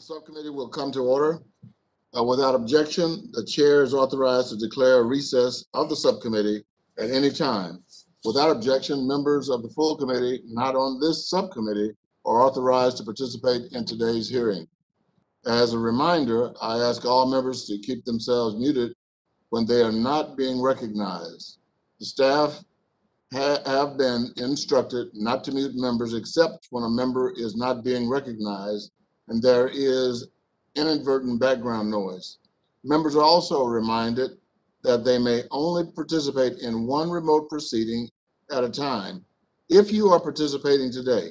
The subcommittee will come to order. Uh, Without objection, the chair is authorized to declare a recess of the subcommittee at any time. Without objection, members of the full committee not on this subcommittee are authorized to participate in today's hearing. As a reminder, I ask all members to keep themselves muted when they are not being recognized. The staff ha- have been instructed not to mute members except when a member is not being recognized and there is inadvertent background noise. Members are also reminded that they may only participate in one remote proceeding at a time. If you are participating today,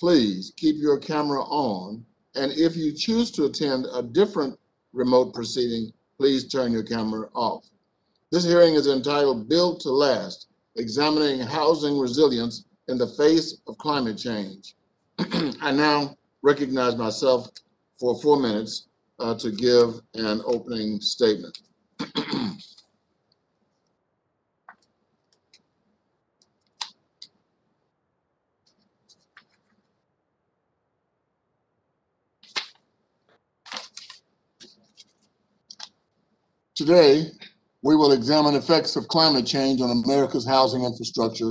please keep your camera on, and if you choose to attend a different remote proceeding, please turn your camera off. This hearing is entitled Built to Last, Examining Housing Resilience in the Face of Climate Change. I now recognize myself for four minutes uh, to give an opening statement. Today, we will examine effects of climate change on America's housing infrastructure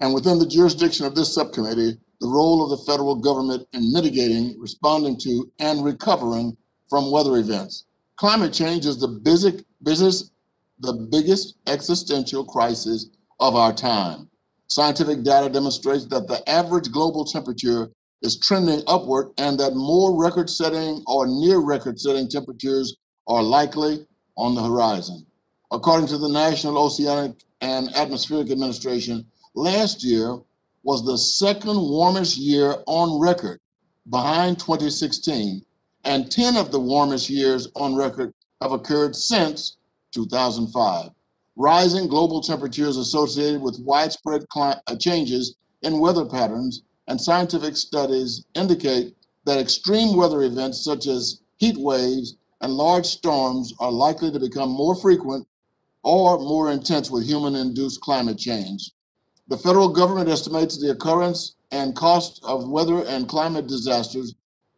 and within the jurisdiction of this subcommittee, the role of the federal government in mitigating, responding to, and recovering from weather events. Climate change is the business, the biggest existential crisis of our time. Scientific data demonstrates that the average global temperature is trending upward and that more record-setting or near record-setting temperatures are likely on the horizon. According to the National Oceanic and Atmospheric Administration, last year was the second warmest year on record behind 2016, and 10 of the warmest years on record have occurred since 2005. Rising global temperatures associated with widespread uh, changes in weather patterns and scientific studies indicate that extreme weather events such as heat waves and large storms are likely to become more frequent or more intense with human induced climate change. The federal government estimates the occurrence and cost of weather and climate disasters,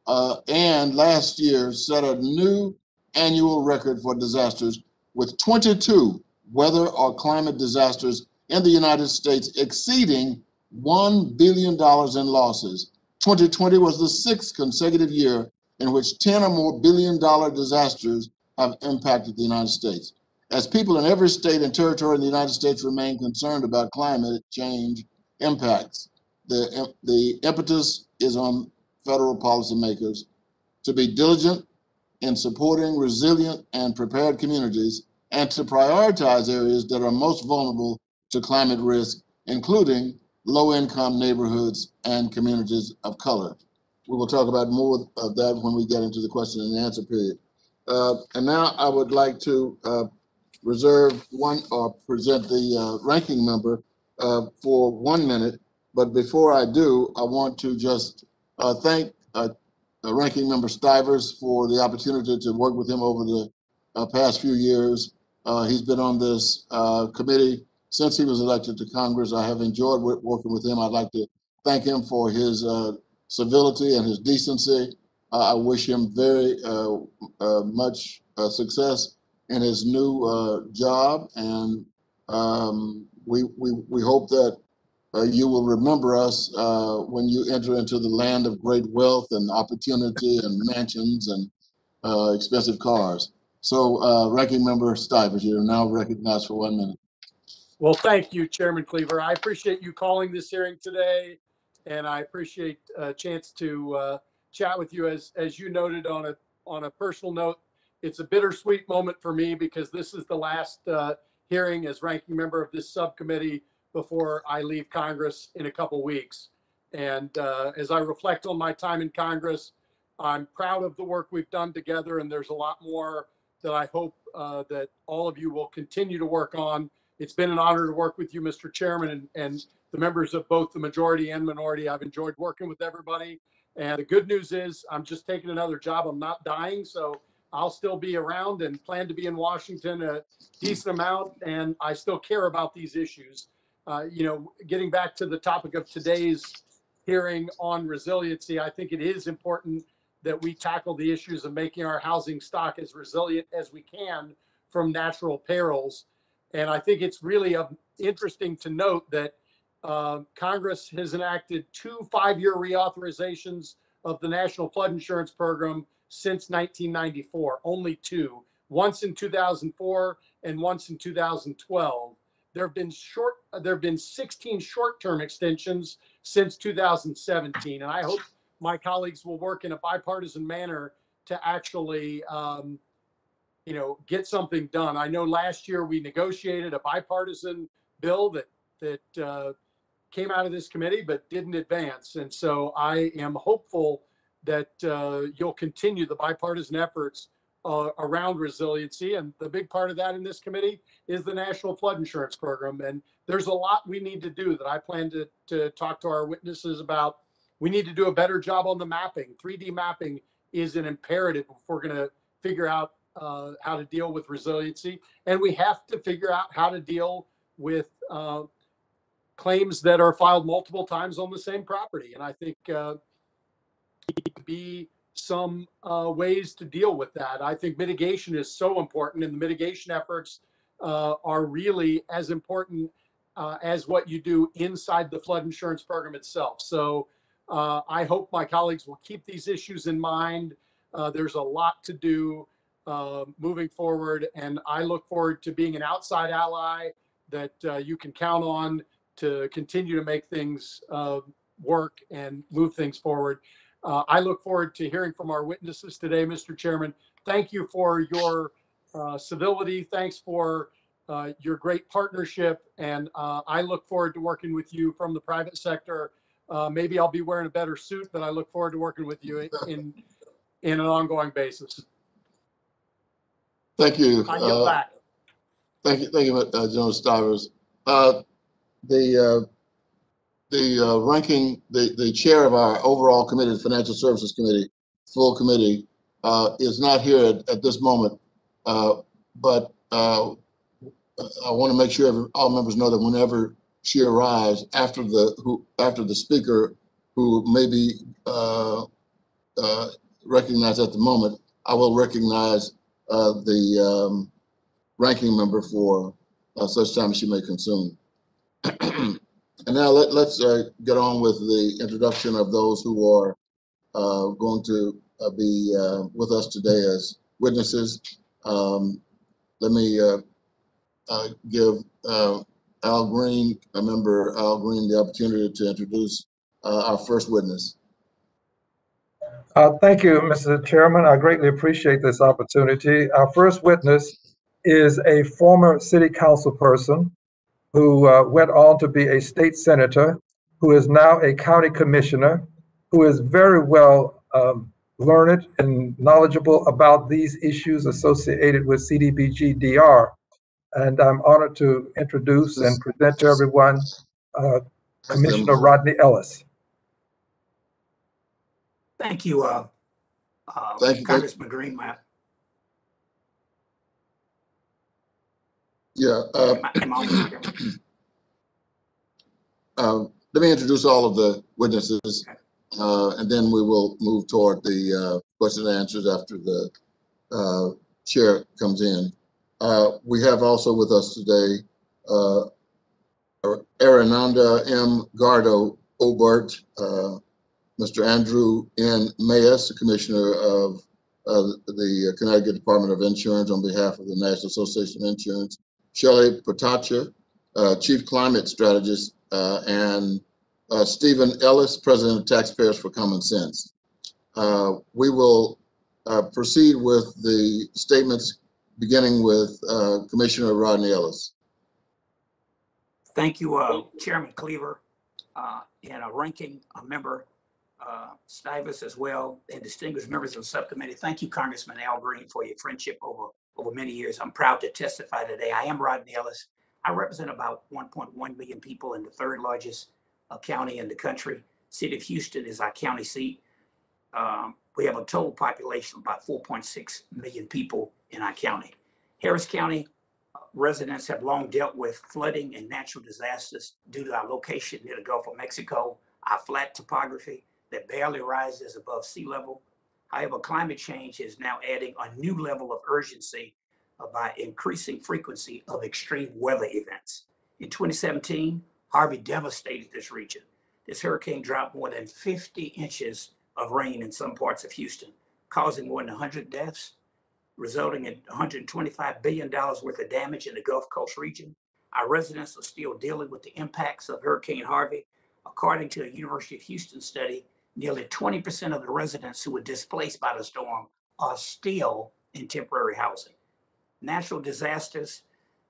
uh, and last year set a new annual record for disasters with 22 weather or climate disasters in the United States exceeding $1 billion in losses. 2020 was the sixth consecutive year in which 10 or more billion dollar disasters have impacted the United States. As people in every state and territory in the United States remain concerned about climate change impacts, the, the impetus is on federal policymakers to be diligent in supporting resilient and prepared communities and to prioritize areas that are most vulnerable to climate risk, including low-income neighborhoods and communities of color. We will talk about more of that when we get into the question and answer period. Uh, and now I would like to uh, reserve one or present the uh, ranking member uh, for one minute. But before I do, I want to just uh, thank uh, uh, Ranking Member Stivers for the opportunity to work with him over the uh, past few years. Uh, he's been on this uh, committee since he was elected to Congress. I have enjoyed working with him. I'd like to thank him for his uh, civility and his decency. Uh, I wish him very uh, uh, much uh, success in his new uh, job, and um, we, we we hope that uh, you will remember us uh, when you enter into the land of great wealth and opportunity and mansions and uh, expensive cars. So, uh, Ranking Member Stivers, you are now recognized for one minute. Well, thank you, Chairman Cleaver. I appreciate you calling this hearing today, and I appreciate a chance to uh, chat with you. As as you noted on a on a personal note, it's a bittersweet moment for me because this is the last uh, hearing as ranking member of this subcommittee before I leave Congress in a couple weeks. And uh, as I reflect on my time in Congress, I'm proud of the work we've done together, and there's a lot more that I hope uh, that all of you will continue to work on. It's been an honor to work with you, Mr. Chairman, and, and the members of both the majority and minority. I've enjoyed working with everybody. And the good news is I'm just taking another job. I'm not dying, so I'll still be around and plan to be in Washington a decent amount. And I still care about these issues. Uh, you know, getting back to the topic of today's hearing on resiliency, I think it is important that we tackle the issues of making our housing stock as resilient as we can from natural perils. And I think it's really uh, interesting to note that uh, Congress has enacted two five-year reauthorizations of the National Flood Insurance Program since 1994, only two, once in 2004 and once in 2012. There have been short, there have been 16 short-term extensions since 2017, and I hope my colleagues will work in a bipartisan manner to actually, um, you know, get something done. I know last year we negotiated a bipartisan bill that that uh, came out of this committee but didn't advance, and so I am hopeful that uh, you'll continue the bipartisan efforts uh, around resiliency. And the big part of that in this committee is the National Flood Insurance Program. And there's a lot we need to do that I plan to, to talk to our witnesses about. We need to do a better job on the mapping. 3D mapping is an imperative if we're going to figure out uh, how to deal with resiliency. And we have to figure out how to deal with uh, claims that are filed multiple times on the same property. And I think uh, be some uh, ways to deal with that. I think mitigation is so important, and the mitigation efforts uh, are really as important uh, as what you do inside the flood insurance program itself. So uh, I hope my colleagues will keep these issues in mind. Uh, there's a lot to do uh, moving forward, and I look forward to being an outside ally that you can count on to continue to make things work and move things forward. Uh, I look forward to hearing from our witnesses today, Mr. Chairman. Thank you for your uh, civility. Thanks for uh, your great partnership. And uh, I look forward to working with you from the private sector. Uh, maybe I'll be wearing a better suit, but I look forward to working with you in, in an ongoing basis. Thank you. I yield Uh, back. Thank you, thank you, uh, General Stivers. Uh, The, uh, the uh, ranking, the, the chair of our overall committee, the Financial Services Committee, full committee, uh, is not here at, at this moment. Uh, But uh, I want to make sure every- all members know that whenever she arrives, after the, who, after the speaker, who may be uh, uh, recognized at the moment, I will recognize the um, ranking member for such time as she may consume. And now let, let's uh, get on with the introduction of those who are uh, going to uh, be uh, with us today as witnesses. Um, Let me uh, uh, give Al Green, a member Al Green, the opportunity to introduce our first witness. Thank you, Mr. Chairman. I greatly appreciate this opportunity. Our first witness is a former city council person who uh, went on to be a state senator, who is now a county commissioner, who is very well um, learned and knowledgeable about these issues associated with CDBG DR. And I'm honored to introduce and present to everyone uh, Commissioner Rodney Ellis. Thank you, uh, uh, Thank you. Congressman Green. Yeah, uh, my, am I on here? Um, Let me introduce all of the witnesses, uh, and then we will move toward the uh, question and answers after the uh, chair comes in. Uh, We have also with us today uh, Arenanda M. Gardo Obert, uh, Mr. Andrew N. Mais, the Commissioner of uh, the Connecticut Department of Insurance on behalf of the National Association of Insurance, Shelley Poticha, uh, Chief Climate Strategist, uh, and uh, Stephen Ellis, President of Taxpayers for Common Sense. Uh, We will uh, proceed with the statements, beginning with Commissioner Rodney Ellis. Thank you, Chairman Cleaver, and a ranking uh, member, uh, Stivers as well, and distinguished members of the subcommittee. Thank you, Congressman Al Green, for your friendship over, over many years. I'm proud to testify today. I am Rodney Ellis. I represent about 1.1 million people in the third largest uh, county in the country. City of Houston is our county seat. Um, we have a total population of about 4.6 million people in our county. Harris County residents have long dealt with flooding and natural disasters due to our location near the Gulf of Mexico, our flat topography that barely rises above sea level, However, climate change is now adding a new level of urgency uh, by increasing frequency of extreme weather events. In 2017, Harvey devastated this region. This hurricane dropped more than 50 inches of rain in some parts of Houston, causing more than 100 deaths, resulting in $125 billion worth of damage in the Gulf Coast region. Our residents are still dealing with the impacts of Hurricane Harvey. According to a University of Houston study, nearly 20% of the residents who were displaced by the storm are still in temporary housing. Natural disasters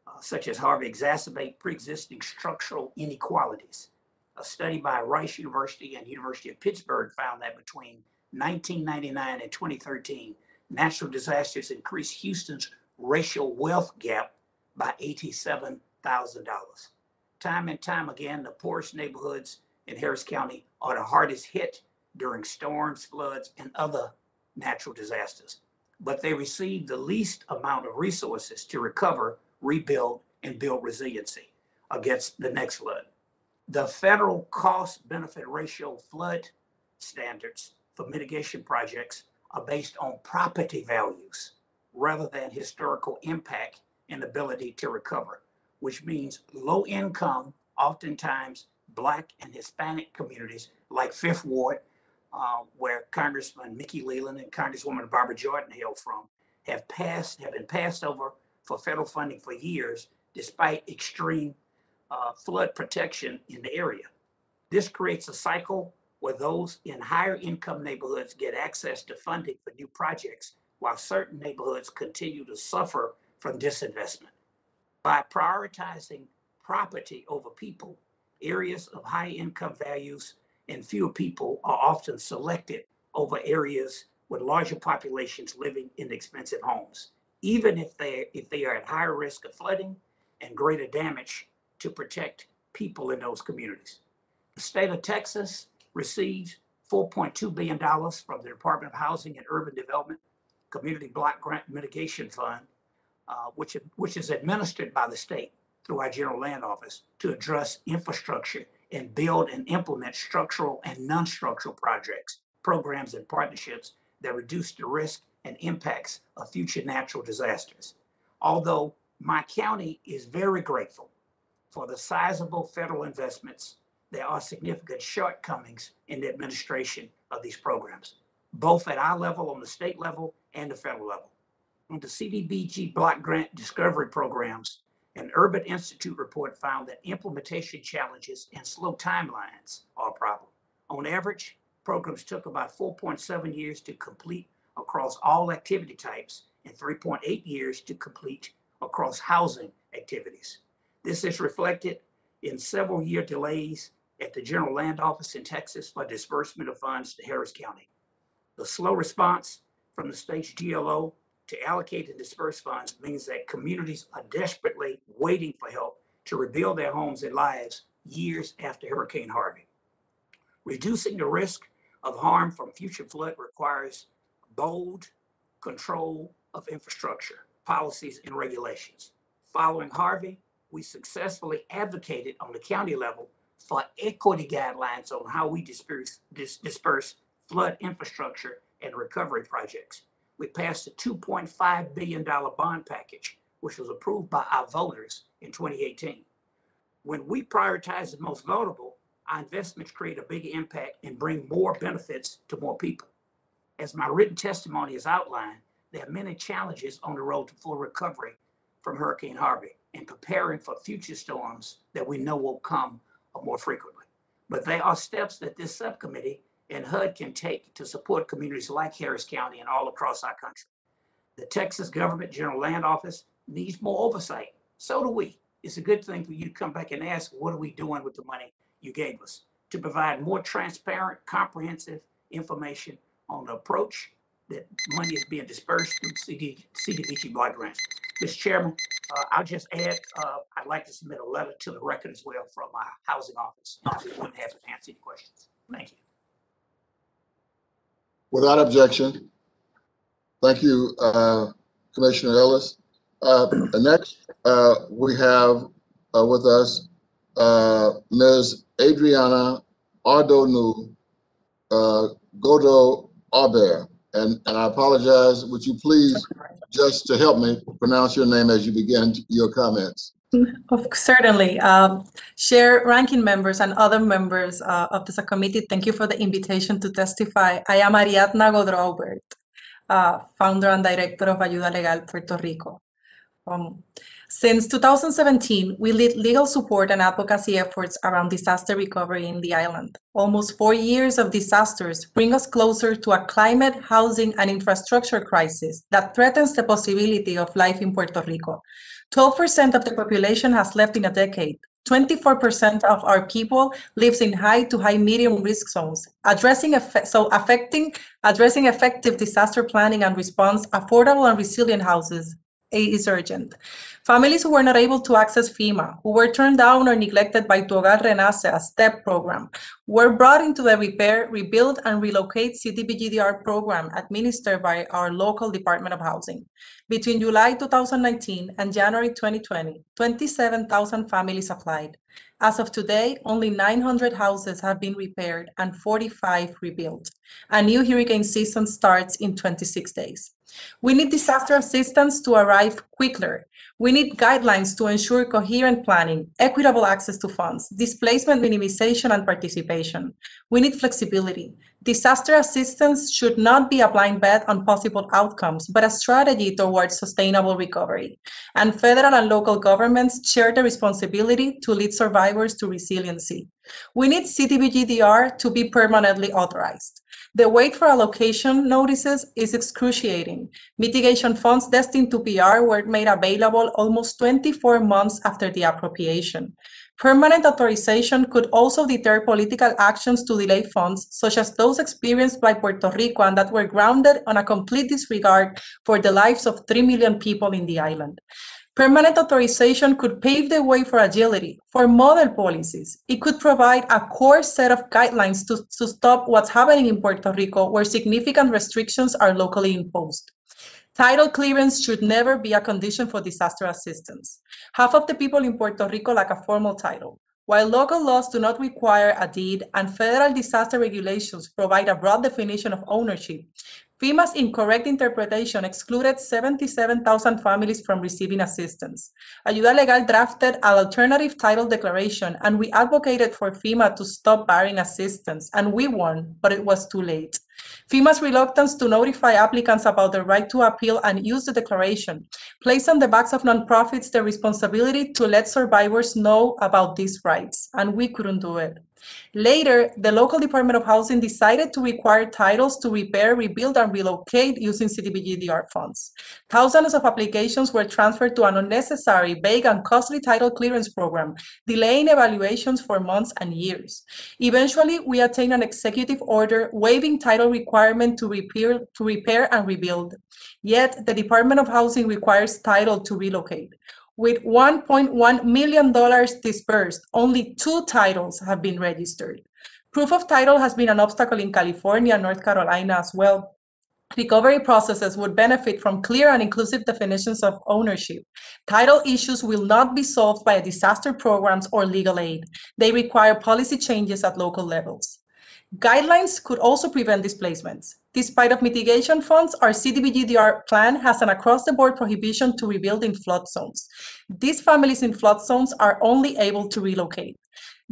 uh, such as Harvey exacerbate pre-existing structural inequalities. A study by Rice University and University of Pittsburgh found that between 1999 and 2013, natural disasters increased Houston's racial wealth gap by $87,000. Time and time again, the poorest neighborhoods in Harris County are the hardest hit during storms, floods, and other natural disasters. But they receive the least amount of resources to recover, rebuild, and build resiliency against the next flood. The federal cost benefit ratio flood standards for mitigation projects are based on property values rather than historical impact and ability to recover, which means low income, oftentimes Black and Hispanic communities like Fifth Ward, uh, where Congressman Mickey Leland and Congresswoman Barbara Jordan hail from, have passed, have been passed over for federal funding for years, despite extreme uh, flood protection in the area. This creates a cycle where those in higher income neighborhoods get access to funding for new projects, while certain neighborhoods continue to suffer from disinvestment. By prioritizing property over people, areas of high income values and fewer people are often selected over areas with larger populations living in expensive homes, even if they if they are at higher risk of flooding and greater damage to protect people in those communities. The state of Texas receives $4.2 billion from the Department of Housing and Urban Development Community Block Grant Mitigation Fund, uh, which, which is administered by the state through our General Land Office to address infrastructure and build and implement structural and non-structural projects, programs, and partnerships that reduce the risk and impacts of future natural disasters. Although my county is very grateful for the sizable federal investments, there are significant shortcomings in the administration of these programs, both at our level on the state level and the federal level. On the CDBG block grant discovery programs, an Urban Institute report found that implementation challenges and slow timelines are a problem. On average, programs took about 4.7 years to complete across all activity types and 3.8 years to complete across housing activities. This is reflected in several year delays at the General Land Office in Texas for disbursement of funds to Harris County. The slow response from the state's GLO to allocate and disperse funds means that communities are desperately waiting for help to rebuild their homes and lives years after Hurricane Harvey. Reducing the risk of harm from future flood requires bold control of infrastructure, policies, and regulations. Following Harvey, we successfully advocated on the county level for equity guidelines on how we disperse, dis- disperse flood infrastructure and recovery projects. We passed a $2.5 billion bond package, which was approved by our voters in 2018. When we prioritize the most vulnerable, our investments create a bigger impact and bring more benefits to more people. As my written testimony has outlined, there are many challenges on the road to full recovery from Hurricane Harvey and preparing for future storms that we know will come more frequently. But there are steps that this subcommittee and HUD can take to support communities like Harris County and all across our country. The Texas Government General Land Office needs more oversight. So do we. It's a good thing for you to come back and ask, what are we doing with the money you gave us? To provide more transparent, comprehensive information on the approach that money is being dispersed through CD, CDBG block grants. Mr. Chairman, uh, I'll just add, uh, I'd like to submit a letter to the record as well from my housing office. I'll be happy to answer any questions. Thank you. Without objection. Thank you, uh, Commissioner Ellis. Uh, Next, uh, we have uh, with us uh, Ms. Adriana Ardonu uh, Godo Aubert. And, and I apologize, would you please, just to help me, pronounce your name as you begin your comments? Of Certainly. Um, Chair, ranking members, and other members uh, of the subcommittee, thank you for the invitation to testify. I am Ariadna Godreau-Aubert, uh, founder and director of Ayuda Legal Puerto Rico. Um, since 2017, we lead legal support and advocacy efforts around disaster recovery in the island. Almost four years of disasters bring us closer to a climate, housing, and infrastructure crisis that threatens the possibility of life in Puerto Rico. 12% of the population has left in a decade. 24% of our people lives in high to high medium risk zones. Addressing so affecting addressing effective disaster planning and response, affordable and resilient houses is urgent. Families who were not able to access FEMA, who were turned down or neglected by Tu Hogar Renace, a STEP program, were brought into the Repair, Rebuild, and Relocate CDBGDR program administered by our local Department of Housing. Between July 2019 and January 2020, 27,000 families applied. As of today, only 900 houses have been repaired and 45 rebuilt. A new hurricane season starts in 26 days. We need disaster assistance to arrive quicker. We need guidelines to ensure coherent planning, equitable access to funds, displacement minimization, and participation. We need flexibility. Disaster assistance should not be a blind bet on possible outcomes, but a strategy towards sustainable recovery. And federal and local governments share the responsibility to lead survivors to resiliency. We need CDBGDR to be permanently authorized. The wait for allocation notices is excruciating. Mitigation funds destined to PR were made available almost 24 months after the appropriation. Permanent authorization could also deter political actions to delay funds, such as those experienced by Puerto Rico and that were grounded on a complete disregard for the lives of 3 million people in the island. Permanent authorization could pave the way for agility, for model policies. It could provide a core set of guidelines to, to stop what's happening in Puerto Rico, where significant restrictions are locally imposed. Title clearance should never be a condition for disaster assistance. Half of the people in Puerto Rico lack a formal title. While local laws do not require a deed and federal disaster regulations provide a broad definition of ownership, FEMA's incorrect interpretation excluded 77,000 families from receiving assistance. Ayuda Legal drafted an alternative title declaration, and we advocated for FEMA to stop barring assistance, and we won, but it was too late. FEMA's reluctance to notify applicants about their right to appeal and use the declaration placed on the backs of nonprofits the responsibility to let survivors know about these rights, and we couldn't do it. Later, the local Department of Housing decided to require titles to repair, rebuild, and relocate using CDBGDR funds. Thousands of applications were transferred to an unnecessary, vague, and costly title clearance program, delaying evaluations for months and years. Eventually, we attained an executive order waiving title requirement to repair, to repair and rebuild. Yet, the Department of Housing requires title to relocate. With $1.1 million dispersed, only two titles have been registered. Proof of title has been an obstacle in California and North Carolina as well. Recovery processes would benefit from clear and inclusive definitions of ownership. Title issues will not be solved by disaster programs or legal aid. They require policy changes at local levels. Guidelines could also prevent displacements. Despite of mitigation funds, our CDBGDR plan has an across-the-board prohibition to rebuild in flood zones. These families in flood zones are only able to relocate.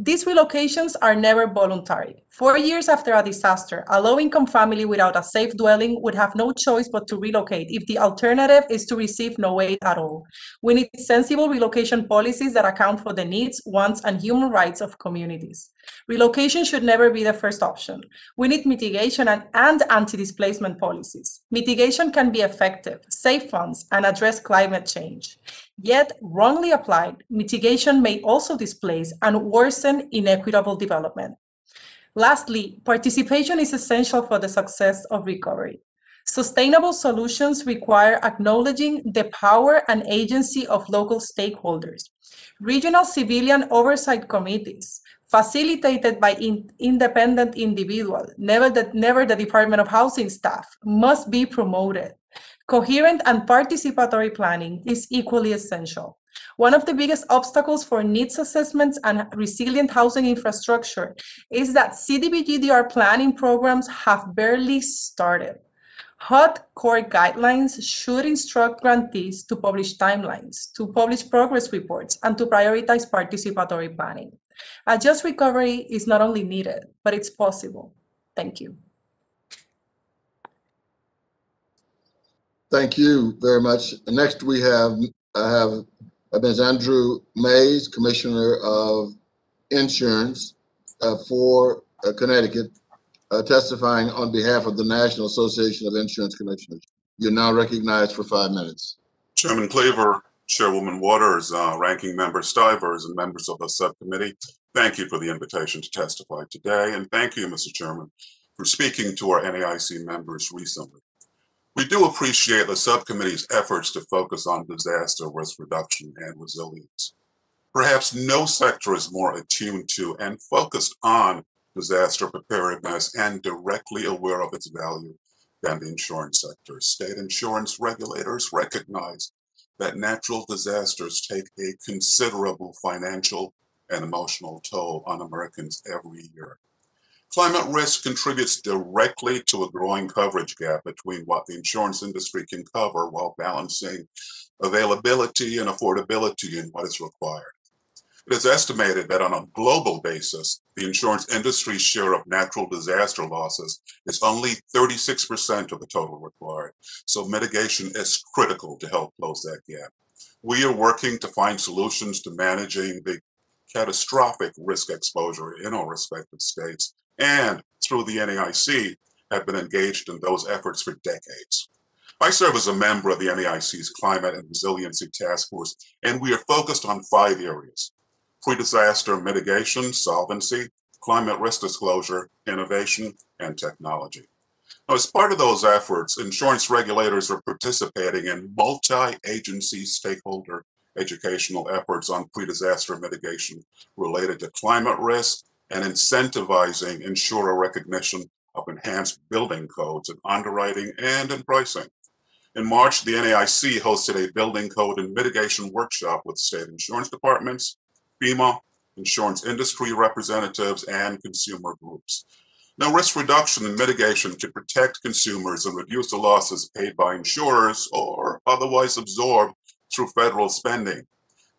These relocations are never voluntary. Four years after a disaster, a low-income family without a safe dwelling would have no choice but to relocate if the alternative is to receive no aid at all. We need sensible relocation policies that account for the needs, wants, and human rights of communities. Relocation should never be the first option. We need mitigation and, and anti-displacement policies. Mitigation can be effective, save funds, and address climate change. Yet, wrongly applied, mitigation may also displace and worsen inequitable development. Lastly, participation is essential for the success of recovery. Sustainable solutions require acknowledging the power and agency of local stakeholders. Regional civilian oversight committees, facilitated by in, independent individuals, never the, never the Department of Housing staff, must be promoted. Coherent and participatory planning is equally essential. One of the biggest obstacles for needs assessments and resilient housing infrastructure is that CDBGDR planning programs have barely started. HUD core guidelines should instruct grantees to publish timelines, to publish progress reports, and to prioritize participatory planning. A just recovery is not only needed, but it's possible. Thank you. Thank you very much. Next, we have, I have Ms. Andrew Mais, Commissioner of Insurance uh, for uh, Connecticut, uh, testifying on behalf of the National Association of Insurance Commissioners. You're now recognized for five minutes. Chairman Cleaver, Chairwoman Waters, uh, Ranking Member Stivers, and members of the subcommittee, thank you for the invitation to testify today, and thank you, Mr. Chairman, for speaking to our NAIC members recently. We do appreciate the subcommittee's efforts to focus on disaster risk reduction and resilience. Perhaps no sector is more attuned to and focused on disaster preparedness and directly aware of its value than the insurance sector. State insurance regulators recognize that natural disasters take a considerable financial and emotional toll on Americans every year. Climate risk contributes directly to a growing coverage gap between what the insurance industry can cover while balancing availability and affordability in what is required. It is estimated that on a global basis, the insurance industry's share of natural disaster losses is only 36% of the total required. So mitigation is critical to help close that gap. We are working to find solutions to managing the catastrophic risk exposure in our respective states and through the NAIC have been engaged in those efforts for decades. I serve as a member of the NAIC's Climate and Resiliency Task Force, and we are focused on five areas pre-disaster mitigation, solvency, climate risk disclosure, innovation, and technology. Now, as part of those efforts, insurance regulators are participating in multi-agency stakeholder educational efforts on pre-disaster mitigation related to climate risk, and incentivizing insurer recognition of enhanced building codes in underwriting and in pricing. In March, the NAIC hosted a building code and mitigation workshop with state insurance departments, FEMA, insurance industry representatives, and consumer groups. Now, risk reduction and mitigation to protect consumers and reduce the losses paid by insurers or otherwise absorbed through federal spending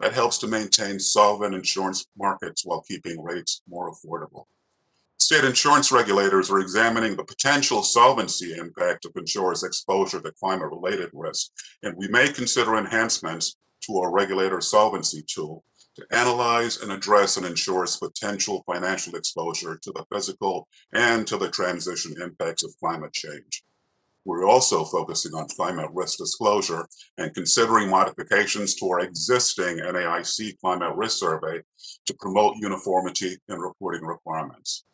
that helps to maintain solvent insurance markets while keeping rates more affordable. State insurance regulators are examining the potential solvency impact of insurers' exposure to climate related risk, and we may consider enhancements to our regulator solvency tool to analyze and address an insurer's potential financial exposure to the physical and to the transition impacts of climate change. We're also focusing on climate risk disclosure and considering modifications to our existing NAIC climate risk survey to promote uniformity in reporting requirements.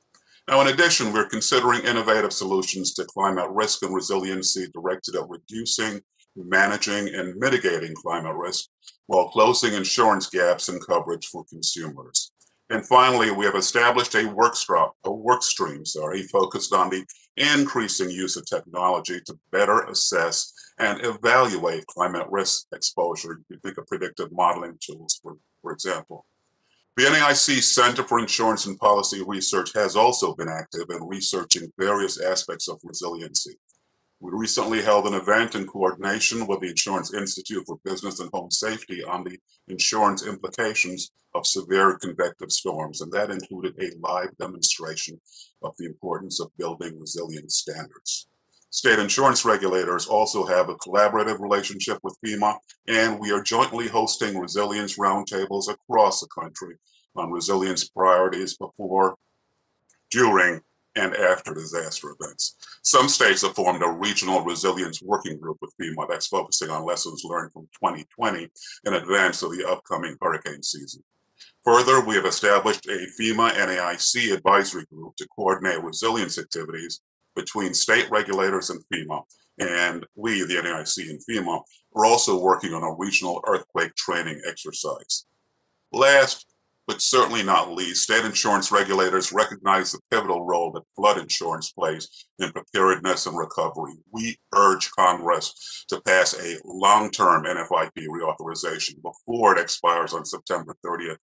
Now, in addition, we're considering innovative solutions to climate risk and resiliency directed at reducing, managing, and mitigating climate risk while closing insurance gaps in coverage for consumers. And finally, we have established a work, a work stream, sorry, focused on the increasing use of technology to better assess and evaluate climate risk exposure. You think of predictive modeling tools, for, for example. The NAIC Center for Insurance and Policy Research has also been active in researching various aspects of resiliency. We recently held an event in coordination with the Insurance Institute for Business and Home Safety on the insurance implications of severe convective storms, and that included a live demonstration of the importance of building resilient standards. State insurance regulators also have a collaborative relationship with FEMA, and we are jointly hosting resilience roundtables across the country on resilience priorities before, during, and after disaster events. Some states have formed a regional resilience working group with FEMA that's focusing on lessons learned from 2020 in advance of the upcoming hurricane season. Further, we have established a FEMA NAIC advisory group to coordinate resilience activities between state regulators and FEMA. And we, the NAIC and FEMA, are also working on a regional earthquake training exercise. Last, but certainly not least, state insurance regulators recognize the pivotal role that flood insurance plays in preparedness and recovery. We urge Congress to pass a long-term NFIP reauthorization before it expires on September 30th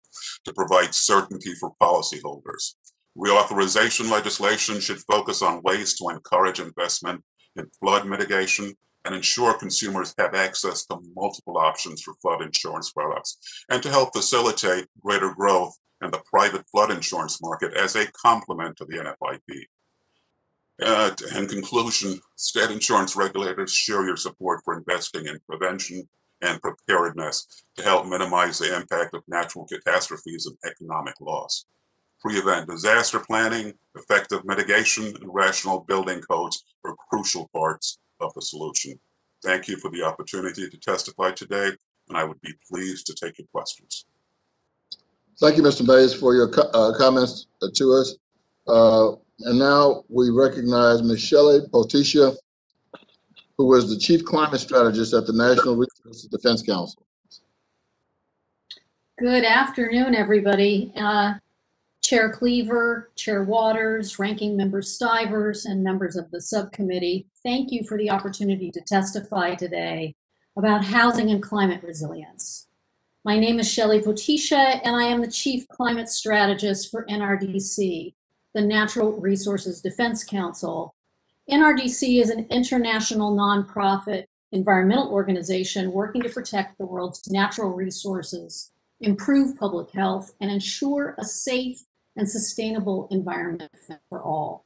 to provide certainty for policyholders. Reauthorization legislation should focus on ways to encourage investment in flood mitigation and ensure consumers have access to multiple options for flood insurance products, and to help facilitate greater growth in the private flood insurance market as a complement to the NFIP. Uh, in conclusion, state insurance regulators share your support for investing in prevention and preparedness to help minimize the impact of natural catastrophes and economic loss. Pre-event disaster planning, effective mitigation, and rational building codes are crucial parts of the solution. Thank you for the opportunity to testify today, and I would be pleased to take your questions. Thank you, Mr. Mais, for your co- uh, comments to us. Uh, And now we recognize Ms. Shelley Poticha, who is the Chief Climate Strategist at the National Resources Defense Council. Good afternoon, everybody. Uh, Chair Cleaver, Chair Waters, Ranking Member Stivers, and members of the subcommittee, thank you for the opportunity to testify today about housing and climate resilience. My name is Shelley Poticha, and I am the Chief Climate Strategist for NRDC, the Natural Resources Defense Council. NRDC is an international nonprofit environmental organization working to protect the world's natural resources improve public health, and ensure a safe and sustainable environment for all.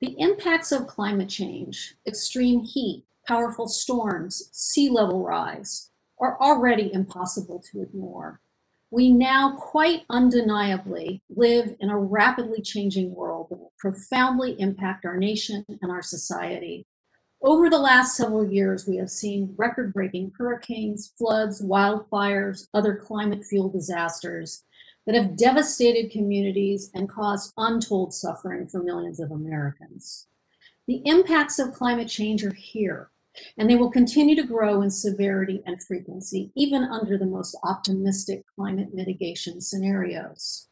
The impacts of climate change, extreme heat, powerful storms, sea level rise, are already impossible to ignore. We now quite undeniably live in a rapidly changing world that will profoundly impact our nation and our society. Over the last several years, we have seen record breaking hurricanes, floods, wildfires, other climate fueled disasters that have devastated communities and caused untold suffering for millions of Americans. The impacts of climate change are here, and they will continue to grow in severity and frequency, even under the most optimistic climate mitigation scenarios.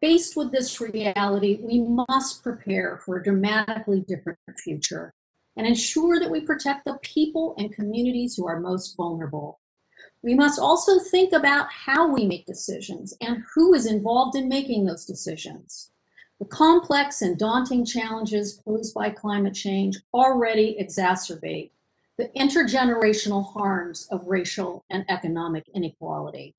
Faced with this reality, we must prepare for a dramatically different future and ensure that we protect the people and communities who are most vulnerable. We must also think about how we make decisions and who is involved in making those decisions. The complex and daunting challenges posed by climate change already exacerbate the intergenerational harms of racial and economic inequality.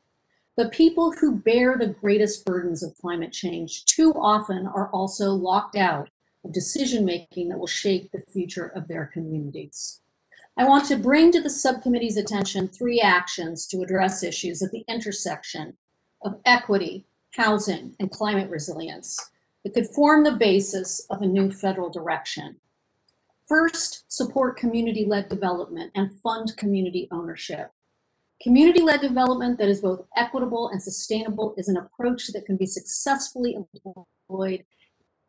The people who bear the greatest burdens of climate change too often are also locked out of decision making that will shape the future of their communities. I want to bring to the subcommittee's attention three actions to address issues at the intersection of equity, housing, and climate resilience that could form the basis of a new federal direction. First, support community led development and fund community ownership. Community led development that is both equitable and sustainable is an approach that can be successfully employed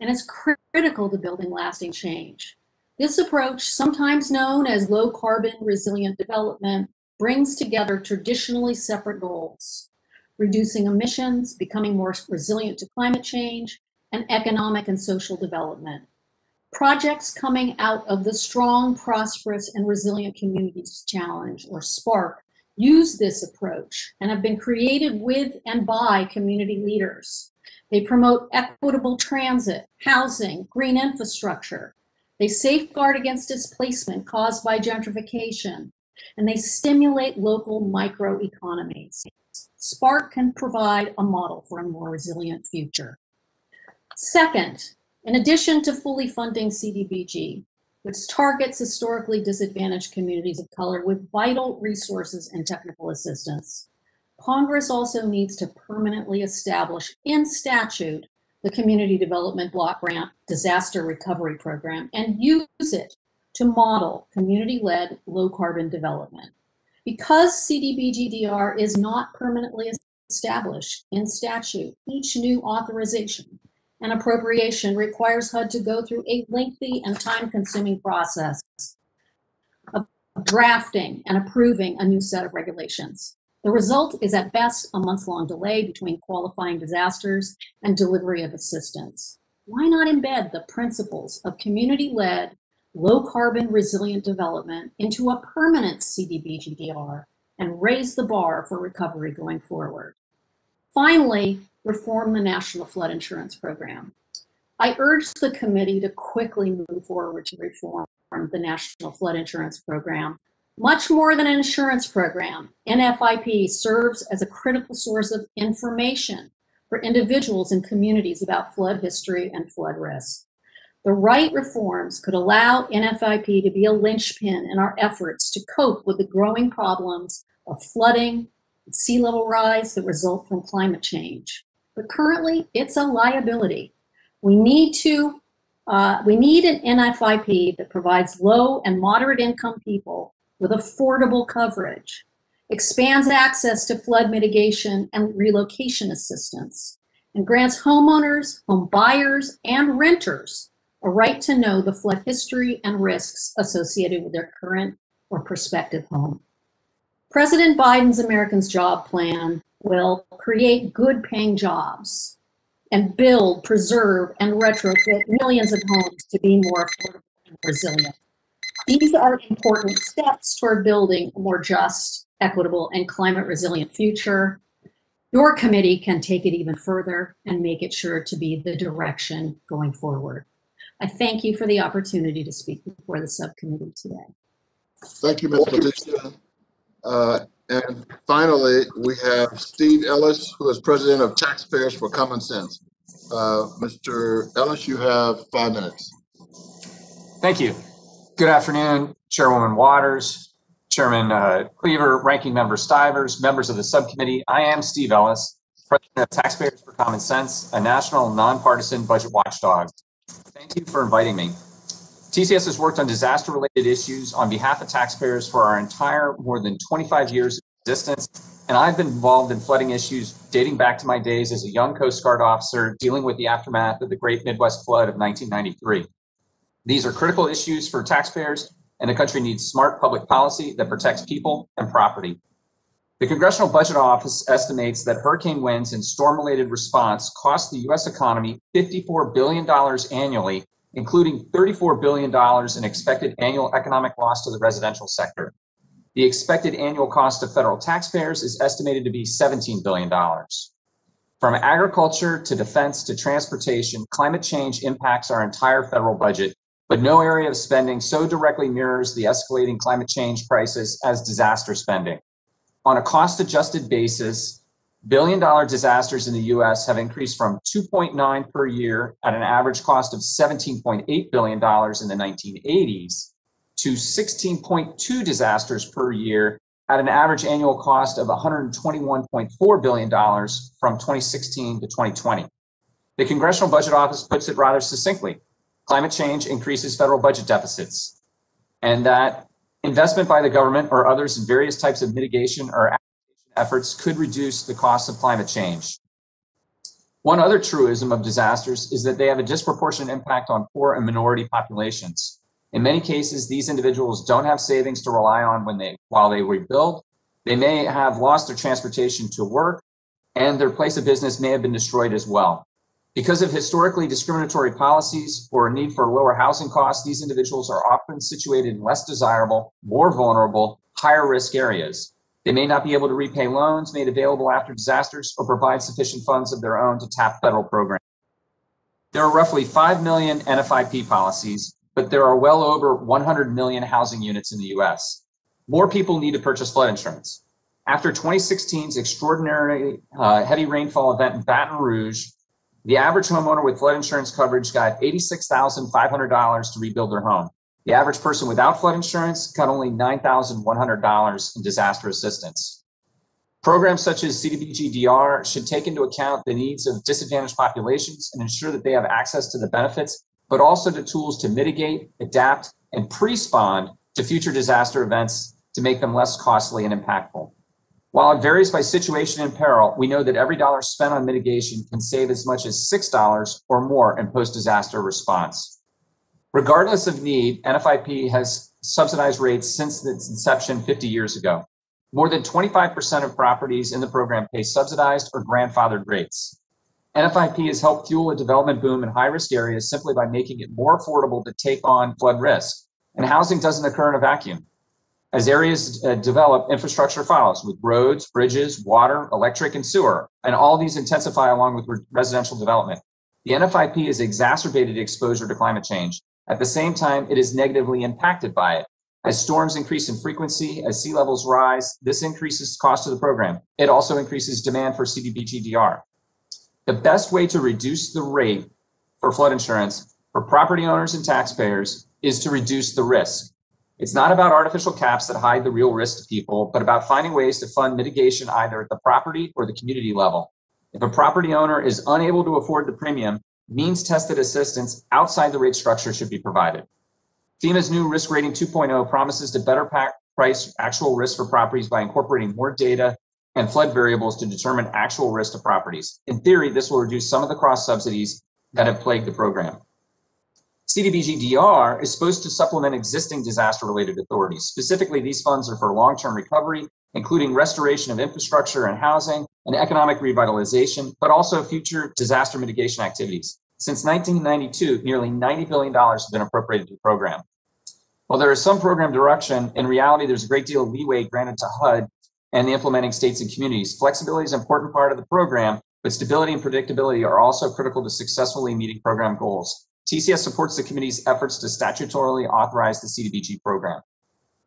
and is critical to building lasting change. This approach, sometimes known as low carbon resilient development, brings together traditionally separate goals reducing emissions, becoming more resilient to climate change, and economic and social development. Projects coming out of the Strong, Prosperous, and Resilient Communities Challenge, or SPARK, use this approach and have been created with and by community leaders. They promote equitable transit, housing, green infrastructure. They safeguard against displacement caused by gentrification, and they stimulate local microeconomies. Spark can provide a model for a more resilient future. Second, in addition to fully funding CDBG, which targets historically disadvantaged communities of color with vital resources and technical assistance, Congress also needs to permanently establish in statute the Community Development Block Grant Disaster Recovery Program and use it to model community led low carbon development. Because CDBGDR is not permanently established in statute, each new authorization and appropriation requires HUD to go through a lengthy and time consuming process of drafting and approving a new set of regulations. The result is at best a months long delay between qualifying disasters and delivery of assistance. Why not embed the principles of community led, low carbon resilient development into a permanent CDBGDR and raise the bar for recovery going forward? Finally, reform the National Flood Insurance Program. I urge the committee to quickly move forward to reform the National Flood Insurance Program. Much more than an insurance program, NFIP serves as a critical source of information for individuals and communities about flood history and flood risk. The right reforms could allow NFIP to be a linchpin in our efforts to cope with the growing problems of flooding, and sea level rise that result from climate change. But currently, it's a liability. We need to uh, we need an NFIP that provides low and moderate income people with affordable coverage, expands access to flood mitigation and relocation assistance, and grants homeowners, home buyers, and renters a right to know the flood history and risks associated with their current or prospective home. President Biden's Americans Job Plan will create good paying jobs and build, preserve, and retrofit millions of homes to be more affordable and resilient. These are important steps toward building a more just, equitable, and climate resilient future. Your committee can take it even further and make it sure to be the direction going forward. I thank you for the opportunity to speak before the subcommittee today. Thank you, Ms. Batista. Uh, And finally, we have Steve Ellis, who is president of Taxpayers for Common Sense. Uh, Mr. Ellis, you have five minutes. Thank you. Good afternoon, Chairwoman Waters, Chairman uh, Cleaver, Ranking Member Stivers, members of the subcommittee. I am Steve Ellis, President of Taxpayers for Common Sense, a national nonpartisan budget watchdog. Thank you for inviting me. TCS has worked on disaster-related issues on behalf of taxpayers for our entire more than 25 years of existence, and I've been involved in flooding issues dating back to my days as a young Coast Guard officer dealing with the aftermath of the Great Midwest Flood of 1993. These are critical issues for taxpayers, and the country needs smart public policy that protects people and property. The Congressional Budget Office estimates that hurricane winds and storm-related response cost the U.S. economy $54 billion annually including $34 billion in expected annual economic loss to the residential sector. The expected annual cost to federal taxpayers is estimated to be $17 billion. From agriculture to defense to transportation, climate change impacts our entire federal budget, but no area of spending so directly mirrors the escalating climate change crisis as disaster spending. On a cost adjusted basis, billion dollar disasters in the US have increased from 2.9 per year at an average cost of $17.8 billion in the 1980s to 16.2 disasters per year at an average annual cost of $121.4 billion from 2016 to 2020. The Congressional Budget Office puts it rather succinctly climate change increases federal budget deficits, and that investment by the government or others in various types of mitigation or efforts could reduce the cost of climate change. One other truism of disasters is that they have a disproportionate impact on poor and minority populations. In many cases, these individuals don't have savings to rely on when they while they rebuild. They may have lost their transportation to work, and their place of business may have been destroyed as well. Because of historically discriminatory policies or a need for lower housing costs, these individuals are often situated in less desirable, more vulnerable, higher risk areas. They may not be able to repay loans made available after disasters or provide sufficient funds of their own to tap federal programs. There are roughly 5 million NFIP policies, but there are well over 100 million housing units in the US. More people need to purchase flood insurance. After 2016's extraordinary uh, heavy rainfall event in Baton Rouge, the average homeowner with flood insurance coverage got $86,500 to rebuild their home. The average person without flood insurance got only $9,100 in disaster assistance. Programs such as CDBG-DR should take into account the needs of disadvantaged populations and ensure that they have access to the benefits, but also the tools to mitigate, adapt, and pre-spawn to future disaster events to make them less costly and impactful. While it varies by situation and peril, we know that every dollar spent on mitigation can save as much as $6 or more in post-disaster response. Regardless of need, NFIP has subsidized rates since its inception 50 years ago. More than 25% of properties in the program pay subsidized or grandfathered rates. NFIP has helped fuel a development boom in high risk areas simply by making it more affordable to take on flood risk. And housing doesn't occur in a vacuum. As areas uh, develop, infrastructure follows with roads, bridges, water, electric, and sewer, and all these intensify along with residential development. The NFIP has exacerbated exposure to climate change At the same time, it is negatively impacted by it. As storms increase in frequency, as sea levels rise, this increases cost of the program. It also increases demand for CDBG-DR. The best way to reduce the rate for flood insurance for property owners and taxpayers is to reduce the risk. It's not about artificial caps that hide the real risk to people, but about finding ways to fund mitigation either at the property or the community level. If a property owner is unable to afford the premium, means tested assistance outside the rate structure should be provided. FEMA's new risk rating 2.0 promises to better price actual risk for properties by incorporating more data and flood variables to determine actual risk to properties. In theory, this will reduce some of the cross subsidies that have plagued the program. CDBG-DR is supposed to supplement existing disaster-related authorities. Specifically, these funds are for long-term recovery, including restoration of infrastructure and housing and economic revitalization, but also future disaster mitigation activities. Since 1992, nearly $90 billion has been appropriated to the program. While there is some program direction, in reality, there's a great deal of leeway granted to HUD and the implementing states and communities. Flexibility is an important part of the program, but stability and predictability are also critical to successfully meeting program goals. TCS supports the committee's efforts to statutorily authorize the CDBG program.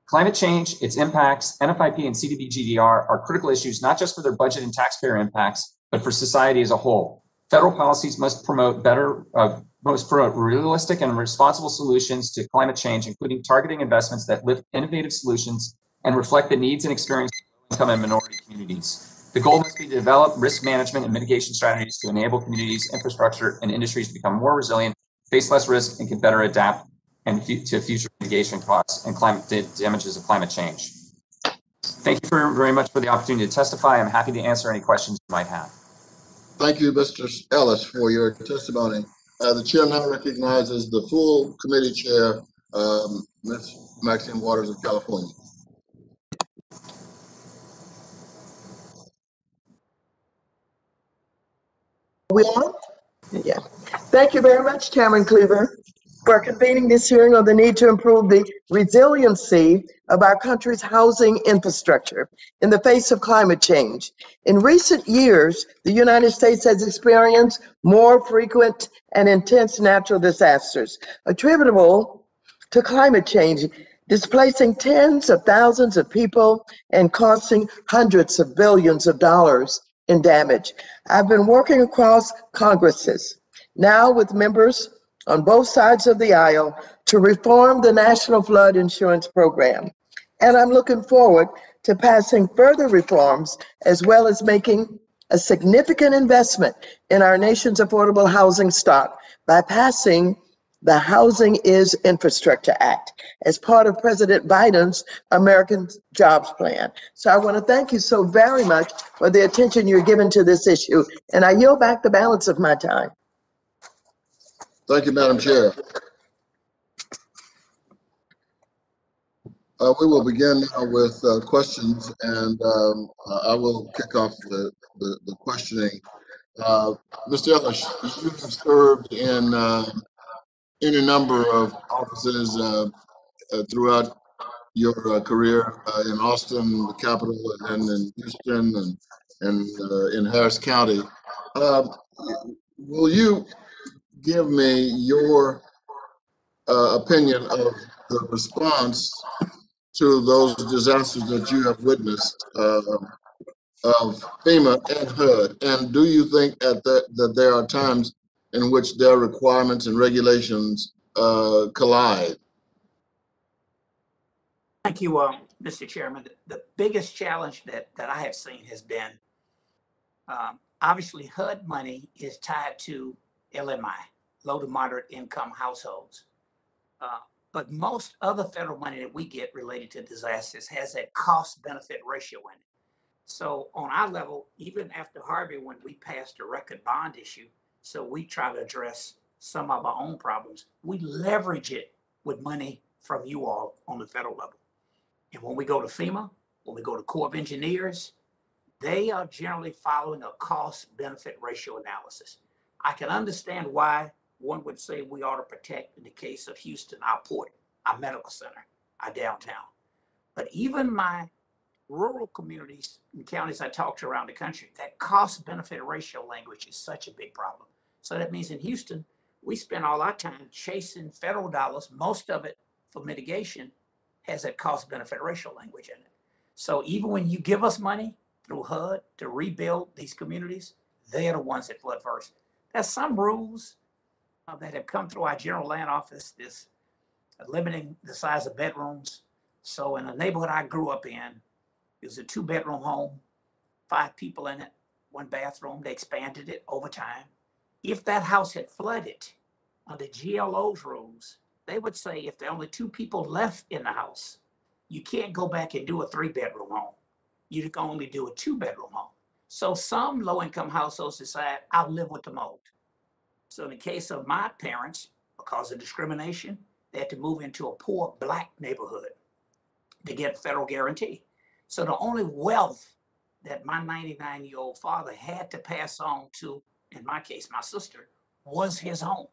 Climate change, its impacts, NFIP and CDBG-DR are critical issues not just for their budget and taxpayer impacts, but for society as a whole. Federal policies must promote better, uh, must promote realistic and responsible solutions to climate change, including targeting investments that lift innovative solutions and reflect the needs and experiences of low income and minority communities. The goal must be to develop risk management and mitigation strategies to enable communities, infrastructure, and industries to become more resilient face less risk, and can better adapt and to future mitigation costs and climate damages of climate change. Thank you for, very much for the opportunity to testify. I'm happy to answer any questions you might have. Thank you, Mr. Ellis, for your testimony. Uh, the chair now recognizes the full committee chair, um, Ms. Maxine Waters of California. We on? Yeah. Thank you very much, Chairman Cleaver, for convening this hearing on the need to improve the resiliency of our country's housing infrastructure in the face of climate change. In recent years, the United States has experienced more frequent and intense natural disasters attributable to climate change, displacing tens of thousands of people and costing hundreds of billions of dollars in damage. I've been working across Congresses, now with members on both sides of the aisle, to reform the National Flood Insurance Program. And I'm looking forward to passing further reforms as well as making a significant investment in our nation's affordable housing stock by passing the Housing is Infrastructure Act as part of President Biden's American Jobs Plan. So I want to thank you so very much for the attention you're giving to this issue. And I yield back the balance of my time. Thank you, Madam Chair. Uh, we will begin now with uh, questions, and um, I will kick off the, the, the questioning. Uh, Mr. Ellis, you have served in uh, any number of offices uh, uh, throughout your uh, career uh, in Austin, the capital, and in Houston, and and uh, in Harris County. Um, will you give me your uh, opinion of the response to those disasters that you have witnessed of FEMA and HUD? And do you think at that that there are times in which their requirements and regulations uh, collide. Thank you, uh, Mr. Chairman. The, the, biggest challenge that, that I have seen has been um, obviously HUD money is tied to LMI, low to moderate income households. Uh, but most other federal money that we get related to disasters has a cost benefit ratio in it. So on our level, even after Harvey, when we passed a record bond issue, so we try to address some of our own problems. We leverage it with money from you all on the federal level. And when we go to FEMA, when we go to Corps of Engineers, they are generally following a cost benefit ratio analysis. I can understand why one would say we ought to protect, in the case of Houston, our port, our medical center, our downtown. But even my rural communities and counties I talk to around the country, that cost benefit ratio language is such a big problem. So that means in Houston, we spend all our time chasing federal dollars, most of it for mitigation has that cost benefit ratio language in it. So even when you give us money through HUD to rebuild these communities, they are the ones that flood first. There's some rules uh, that have come through our general land office, this uh, limiting the size of bedrooms. So in the neighborhood I grew up in, it was a two bedroom home, five people in it, one bathroom. They expanded it over time. If that house had flooded under GLO's rules, they would say if there are only two people left in the house, you can't go back and do a three bedroom home. You can only do a two bedroom home. So some low income households decide, I'll live with the mold. So in the case of my parents, because of discrimination, they had to move into a poor black neighborhood to get federal guarantee. So the only wealth that my 99 year old father had to pass on to, in my case, my sister, was his home.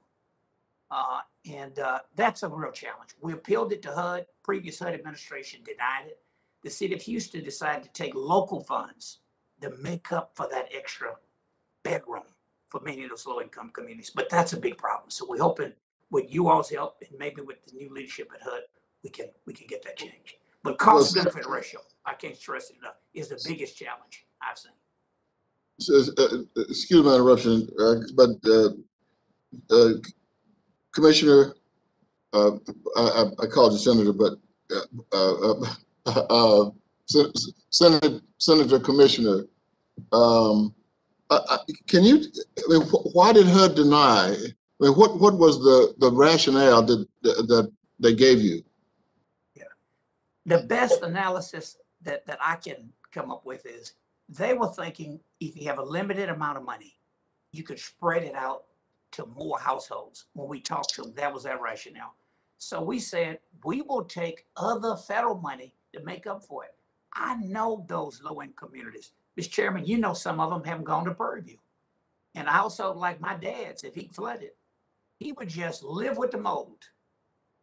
Uh, and uh, that's a real challenge. We appealed it to HUD. Previous HUD administration denied it. The city of Houston decided to take local funds to make up for that extra bedroom for many of those low income communities. But that's a big problem. So we're hoping with you all's help and maybe with the new leadership at HUD, we can we can get that change. But cost benefit ratio, I can't stress it enough, is the biggest challenge I've seen. Excuse my interruption, uh, but, uh, uh, Commissioner, I, I, called you Senator, but, Sen- Senator, Senator Commissioner, um, I, can you, I mean, wh- why did HUD deny? I mean, what, what was the, the rationale that, that they gave you? Yeah. the best analysis that, that I can come up with is they were thinking if you have a limited amount of money, you could spread it out to more households. When we talked to them, that was their rationale. So we said, we will take other federal money to make up for it. I know those low income communities. Mr. Chairman, you know some of them haven't gone to Prairie View. And I also, like my dad's, if he flooded, he would just live with the mold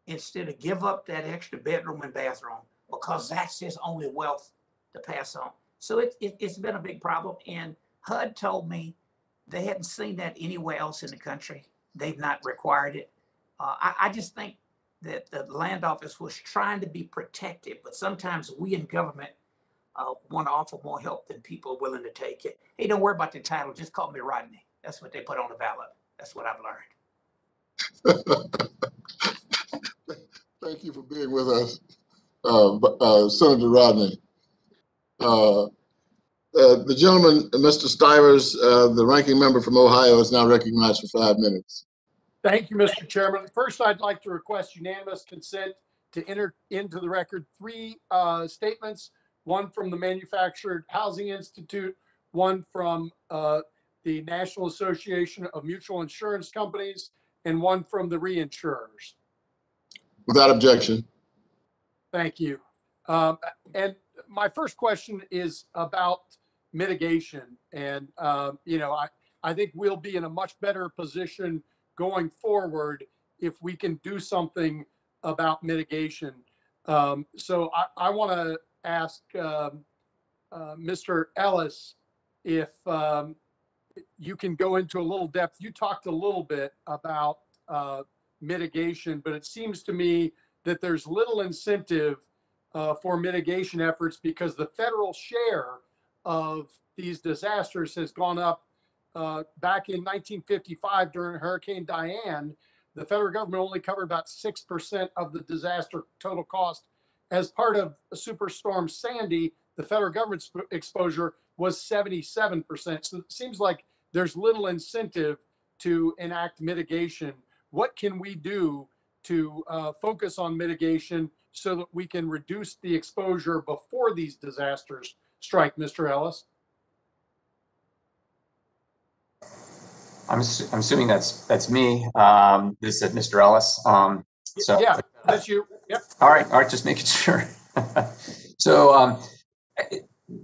instead of give up that extra bedroom and bathroom because that's his only wealth to pass on. So it, it, it's been a big problem. And HUD told me they hadn't seen that anywhere else in the country. They've not required it. Uh, I, I just think that the land office was trying to be protective, but sometimes we in government uh, want to offer more help than people are willing to take it. Hey, don't worry about the title. Just call me Rodney. That's what they put on the ballot. That's what I've learned. Thank you for being with us, uh, uh, Senator Rodney. Uh, uh, The gentleman, Mr. Stivers, uh, the ranking member from Ohio, is now recognized for five minutes. Thank you, Mr. Chairman. First, I'd like to request unanimous consent to enter into the record three uh, statements, one from the Manufactured Housing Institute, one from uh, the National Association of Mutual Insurance Companies, and one from the reinsurers. Without objection. Thank you. Um, and my first question is about mitigation. And, um, you know, I, I think we'll be in a much better position going forward if we can do something about mitigation. Um, so I, I want to ask um, uh, Mr. Ellis if um, you can go into a little depth. You talked a little bit about uh, mitigation, but it seems to me that there's little incentive uh, for mitigation efforts because the federal share of these disasters has gone up. Uh, back in 1955 during Hurricane Diane, the federal government only covered about 6% of the disaster total cost. As part of Superstorm Sandy, the federal government's exposure was 77%. So it seems like there's little incentive to enact mitigation. What can we do to uh, focus on mitigation so that we can reduce the exposure before these disasters strike, Mr. Ellis? I'm, I'm assuming that's, that's me. Um, this is Mr. Ellis. Um, so. Yeah, that's you. Yep. All right, all right, just making sure. So, um,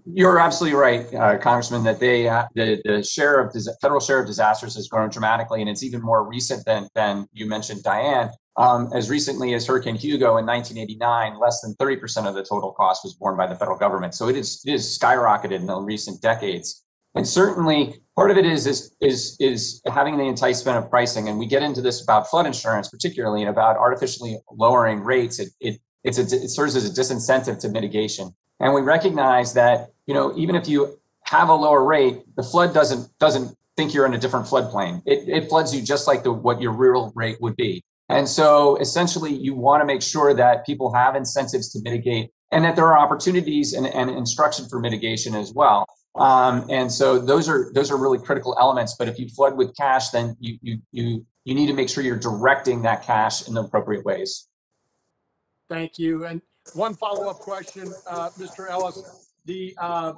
you're absolutely right, uh, Congressman, that they, uh, the, the share of, federal share of disasters has grown dramatically, and it's even more recent than, than you mentioned, Diane. Um, as recently as Hurricane Hugo in 1989, less than 30% of the total cost was borne by the federal government. So it is, it is skyrocketed in the recent decades. And certainly, part of it is is is is having the enticement of pricing. And we get into this about flood insurance, particularly, and about artificially lowering rates. It it a, it serves as a disincentive to mitigation. And we recognize that you know even if you have a lower rate, the flood doesn't doesn't think you're in a different floodplain. It it floods you just like the what your real rate would be. And so essentially, you want to make sure that people have incentives to mitigate and that there are opportunities and, and instruction for mitigation as well. Um, and so those are those are really critical elements. But if you flood with cash, then you you you you need to make sure you're directing that cash in the appropriate ways. Thank you. And one follow-up question, uh, Mr. Ellis. The, uh,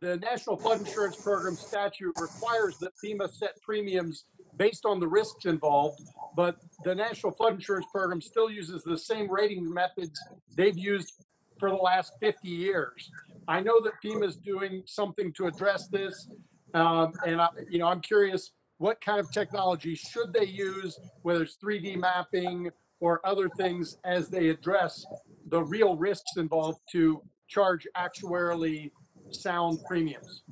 the National Flood Insurance Program statute requires that FEMA set premiums based on the risks involved, but the National Flood Insurance Program still uses the same rating methods they've used for the last 50 years. I know that FEMA is doing something to address this, um, and I, you know, I'm curious, what kind of technology should they use, whether it's 3D mapping or other things as they address the real risks involved to charge actuarially sound premiums?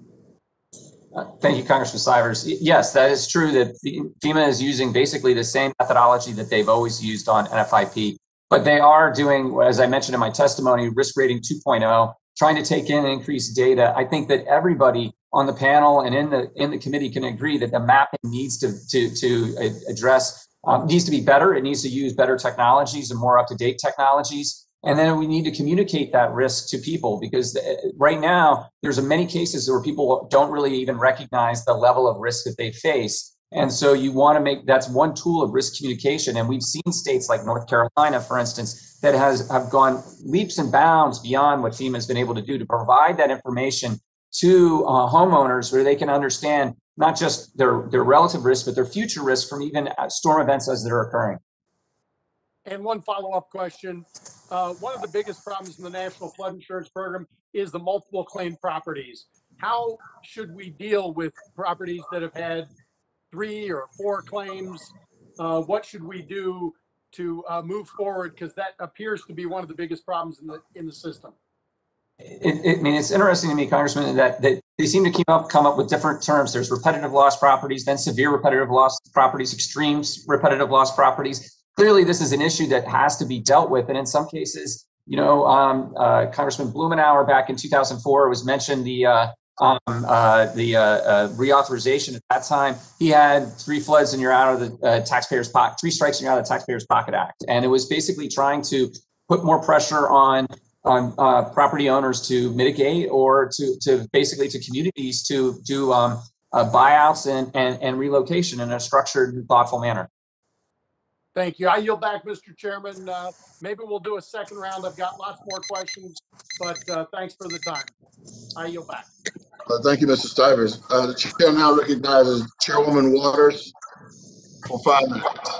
Thank you, Congressman Stivers. Y- Yes, that is true that FEMA is using basically the same methodology that they've always used on NFIP. But they are doing, as I mentioned in my testimony, risk rating 2.0, trying to take in increased data. I think that everybody on the panel and in the in the committee can agree that the mapping needs to to to address um, needs to be better. It needs to use better technologies and more up to date technologies. And then we need to communicate that risk to people because uh, right now there's many cases where people don't really even recognize the level of risk that they face. And so you want to make that's one tool of risk communication. And we've seen states like North Carolina, for instance, that has have gone leaps and bounds beyond what FEMA has been able to do to provide that information to uh, homeowners where they can understand not just their their relative risk, but their future risk from even uh, storm events as they're occurring. And one follow-up question. Uh, one of the biggest problems in the National Flood Insurance Program is the multiple claim properties. How should we deal with properties that have had three or four claims? Uh, what should we do to uh, move forward? Because that appears to be one of the biggest problems in the, in the system. It, it, I mean, it's interesting to me, Congressman, that, that they seem to keep up, come up with different terms. There's repetitive loss properties, then severe repetitive loss properties, extremes repetitive loss properties. Clearly, this is an issue that has to be dealt with, and in some cases, you know, um, uh, Congressman Blumenauer back in 2004 was mentioned the uh, um, uh, the uh, uh, reauthorization at that time. He had three floods and you're out of the uh, taxpayers' pocket, three strikes and you're out of the taxpayers' pocket act, and it was basically trying to put more pressure on on property owners to mitigate or to to basically to communities to do um, buyouts and, and and relocation in a structured and thoughtful manner. Thank you. I yield back, Mr. Chairman. Uh, maybe we'll do a second round. I've got lots more questions, but uh, thanks for the time. I yield back. Uh, Thank you, Mr. Stivers. Uh, The chair now recognizes Chairwoman Waters for five minutes.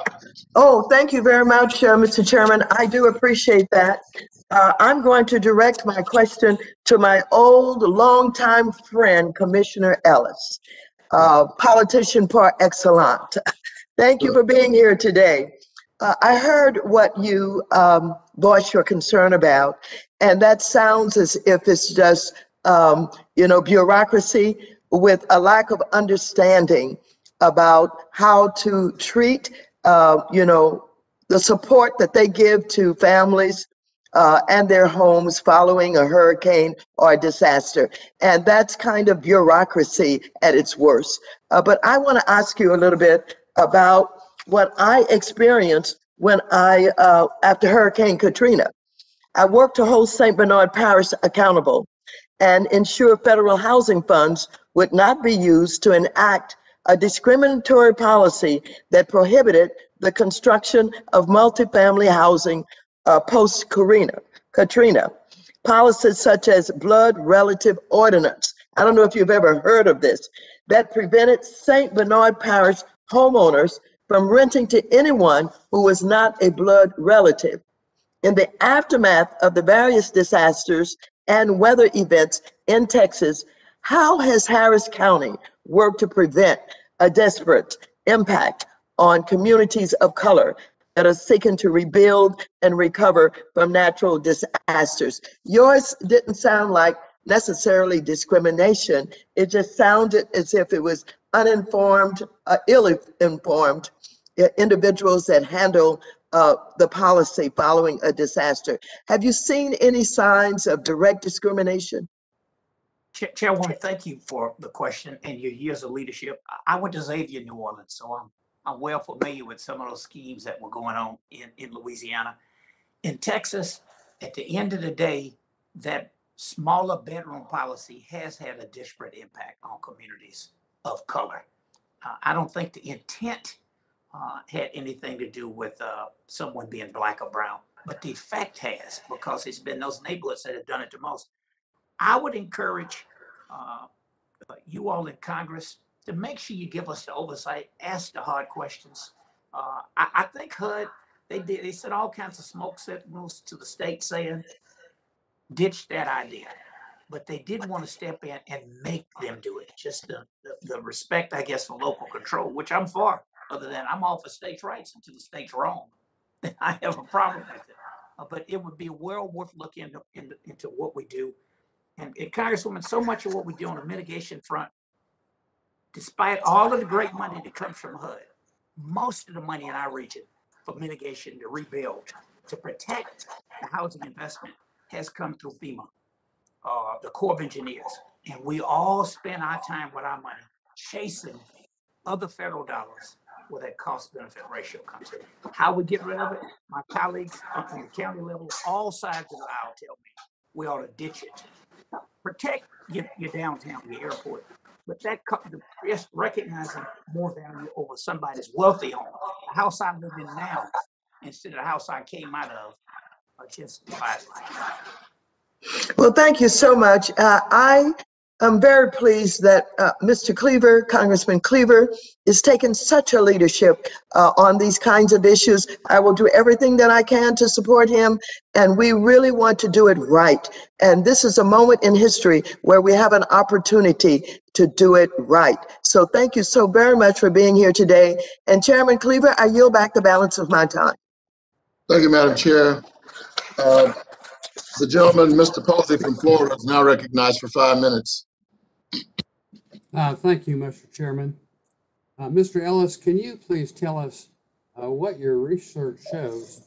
Oh, thank you very much, uh, Mr. Chairman. I do appreciate that. Uh, I'm going to direct my question to my old, longtime friend, Commissioner Ellis, uh, politician par excellence. Thank you for being here today. Uh, I heard what you um, voiced your concern about, and that sounds as if it's just, um, you know, bureaucracy with a lack of understanding about how to treat, uh, you know, the support that they give to families uh, and their homes following a hurricane or a disaster. And that's kind of bureaucracy at its worst. Uh, but I want to ask you a little bit about what I experienced when I, uh, after Hurricane Katrina. I worked to hold St. Bernard Parish accountable and ensure federal housing funds would not be used to enact a discriminatory policy that prohibited the construction of multifamily housing uh, post Katrina. Katrina. Policies such as blood relative ordinance. I don't know if you've ever heard of this, that prevented St. Bernard Parish homeowners from renting to anyone who was not a blood relative. In the aftermath of the various disasters and weather events in Texas, how has Harris County worked to prevent a desperate impact on communities of color that are seeking to rebuild and recover from natural disasters? Yours didn't sound like necessarily discrimination. It just sounded as if it was uninformed, uh, ill-informed uh, individuals that handle uh, the policy following a disaster. Have you seen any signs of direct discrimination? Chair- Chairwoman, thank you for the question and your years of leadership. I- went to Xavier, New Orleans, so I'm, I'm well familiar with some of those schemes that were going on in, in Louisiana. In Texas, at the end of the day, that smaller bedroom policy has had a disparate impact on communities of color. Uh, I don't think the intent uh, had anything to do with uh, someone being black or brown, but the effect has because it's been those neighborhoods that have done it the most. I would encourage uh, you all in Congress to make sure you give us the oversight, ask the hard questions. Uh, I, I think HUD, they did, they sent all kinds of smoke signals to the state saying, ditch that idea. But they didn't want to step in and make them do it. Just the, the, the respect, I guess, for local control, which I'm for, other than I'm all for states' rights until the state's wrong. I have a problem with it. Uh, but it would be well worth looking into, into, into what we do. And, and Congresswoman, so much of what we do on the mitigation front, despite all of the great money that comes from HUD, most of the money in our region for mitigation to rebuild, to protect the housing investment has come through FEMA, uh, the Corps of Engineers. And we all spend our time with our money chasing other federal dollars where that cost benefit ratio comes in. How we get rid of it, my colleagues on the county level, all sides of the aisle tell me we ought to ditch it. Protect your, your downtown, your airport, but that, recognizing more value over somebody's wealthy home, the house I live in now, instead of the house I came out of, Well, thank you so much. Uh, I am very pleased that uh, Mr. Cleaver, Congressman Cleaver, is taking such a leadership uh, on these kinds of issues. I will do everything that I can to support him, and we really want to do it right. And this is a moment in history where we have an opportunity to do it right. So thank you so very much for being here today. And Chairman Cleaver, I yield back the balance of my time. Thank you, Madam Chair. Uh, The gentleman, Mr. Posey from Florida, is now recognized for five minutes. Uh, Thank you, Mr. Chairman. Uh, Mr. Ellis, can you please tell us uh, what your research shows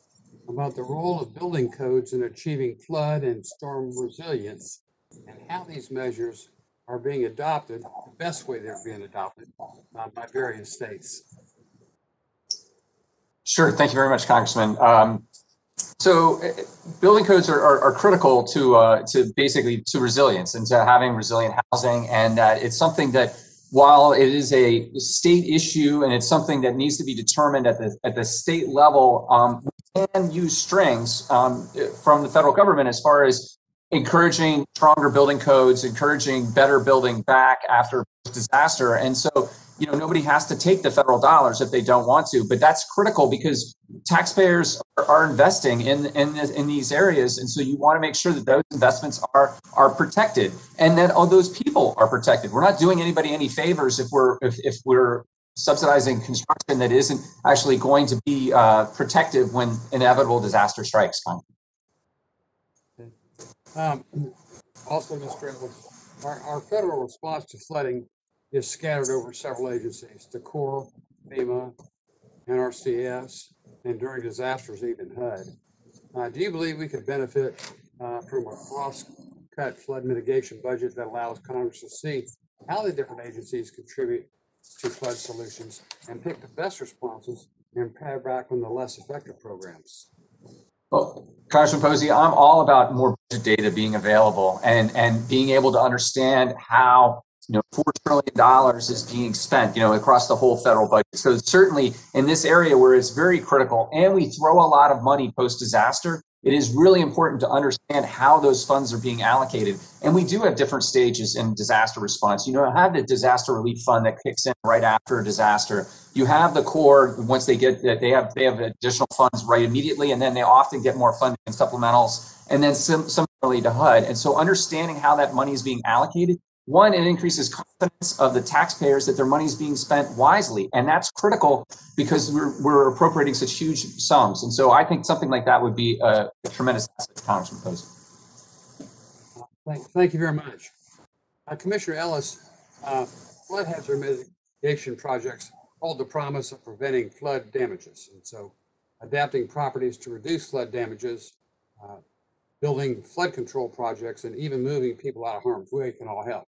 about the role of building codes in achieving flood and storm resilience and how these measures are being adopted, the best way they're being adopted uh, by various states? Sure. Thank you very much, Congressman. Um, so uh, building codes are, are, are critical to uh, to basically to resilience and to having resilient housing. And uh, it's something that while it is a state issue and it's something that needs to be determined at the at the state level, um, we can use strings um, from the federal government as far as encouraging stronger building codes, encouraging better building back after disaster. And so, you know, nobody has to take the federal dollars if they don't want to, but that's critical because taxpayers are, are investing in, in, in these areas. And so you want to make sure that those investments are, are protected and that all those people are protected. We're not doing anybody any favors if we're, if, if we're subsidizing construction that isn't actually going to be uh, protective when inevitable disaster strikes. Um, Also, Mr. Our, our federal response to flooding is scattered over several agencies, the Corps, FEMA, NRCS, and during disasters, even HUD. Uh, do you believe we could benefit, uh, from a cross-cut flood mitigation budget that allows Congress to see how the different agencies contribute to flood solutions and pick the best responses and pare back on the less effective programs? Well, Congressman Posey, I'm all about more data being available and, and being able to understand how, you know, $4 trillion is being spent, you know, across the whole federal budget. So certainly in this area where it's very critical and we throw a lot of money post disaster, it is really important to understand how those funds are being allocated. And we do have different stages in disaster response. You know, have the disaster relief fund that kicks in right after a disaster. You have the Corps once they get that they have they have additional funds right immediately, and then they often get more funding and supplementals, and then sim- similarly to HUD. And so understanding how that money is being allocated, one, it increases confidence of the taxpayers that their money is being spent wisely, and that's critical because we're we're appropriating such huge sums. And so I think something like that would be a tremendous asset to Congressman Posey. Thank, thank you very much. Uh, Commissioner Ellis, uh, flood hazard mitigation projects hold the promise of preventing flood damages. And so adapting properties to reduce flood damages, uh, building flood control projects, and even moving people out of harm's way can all help.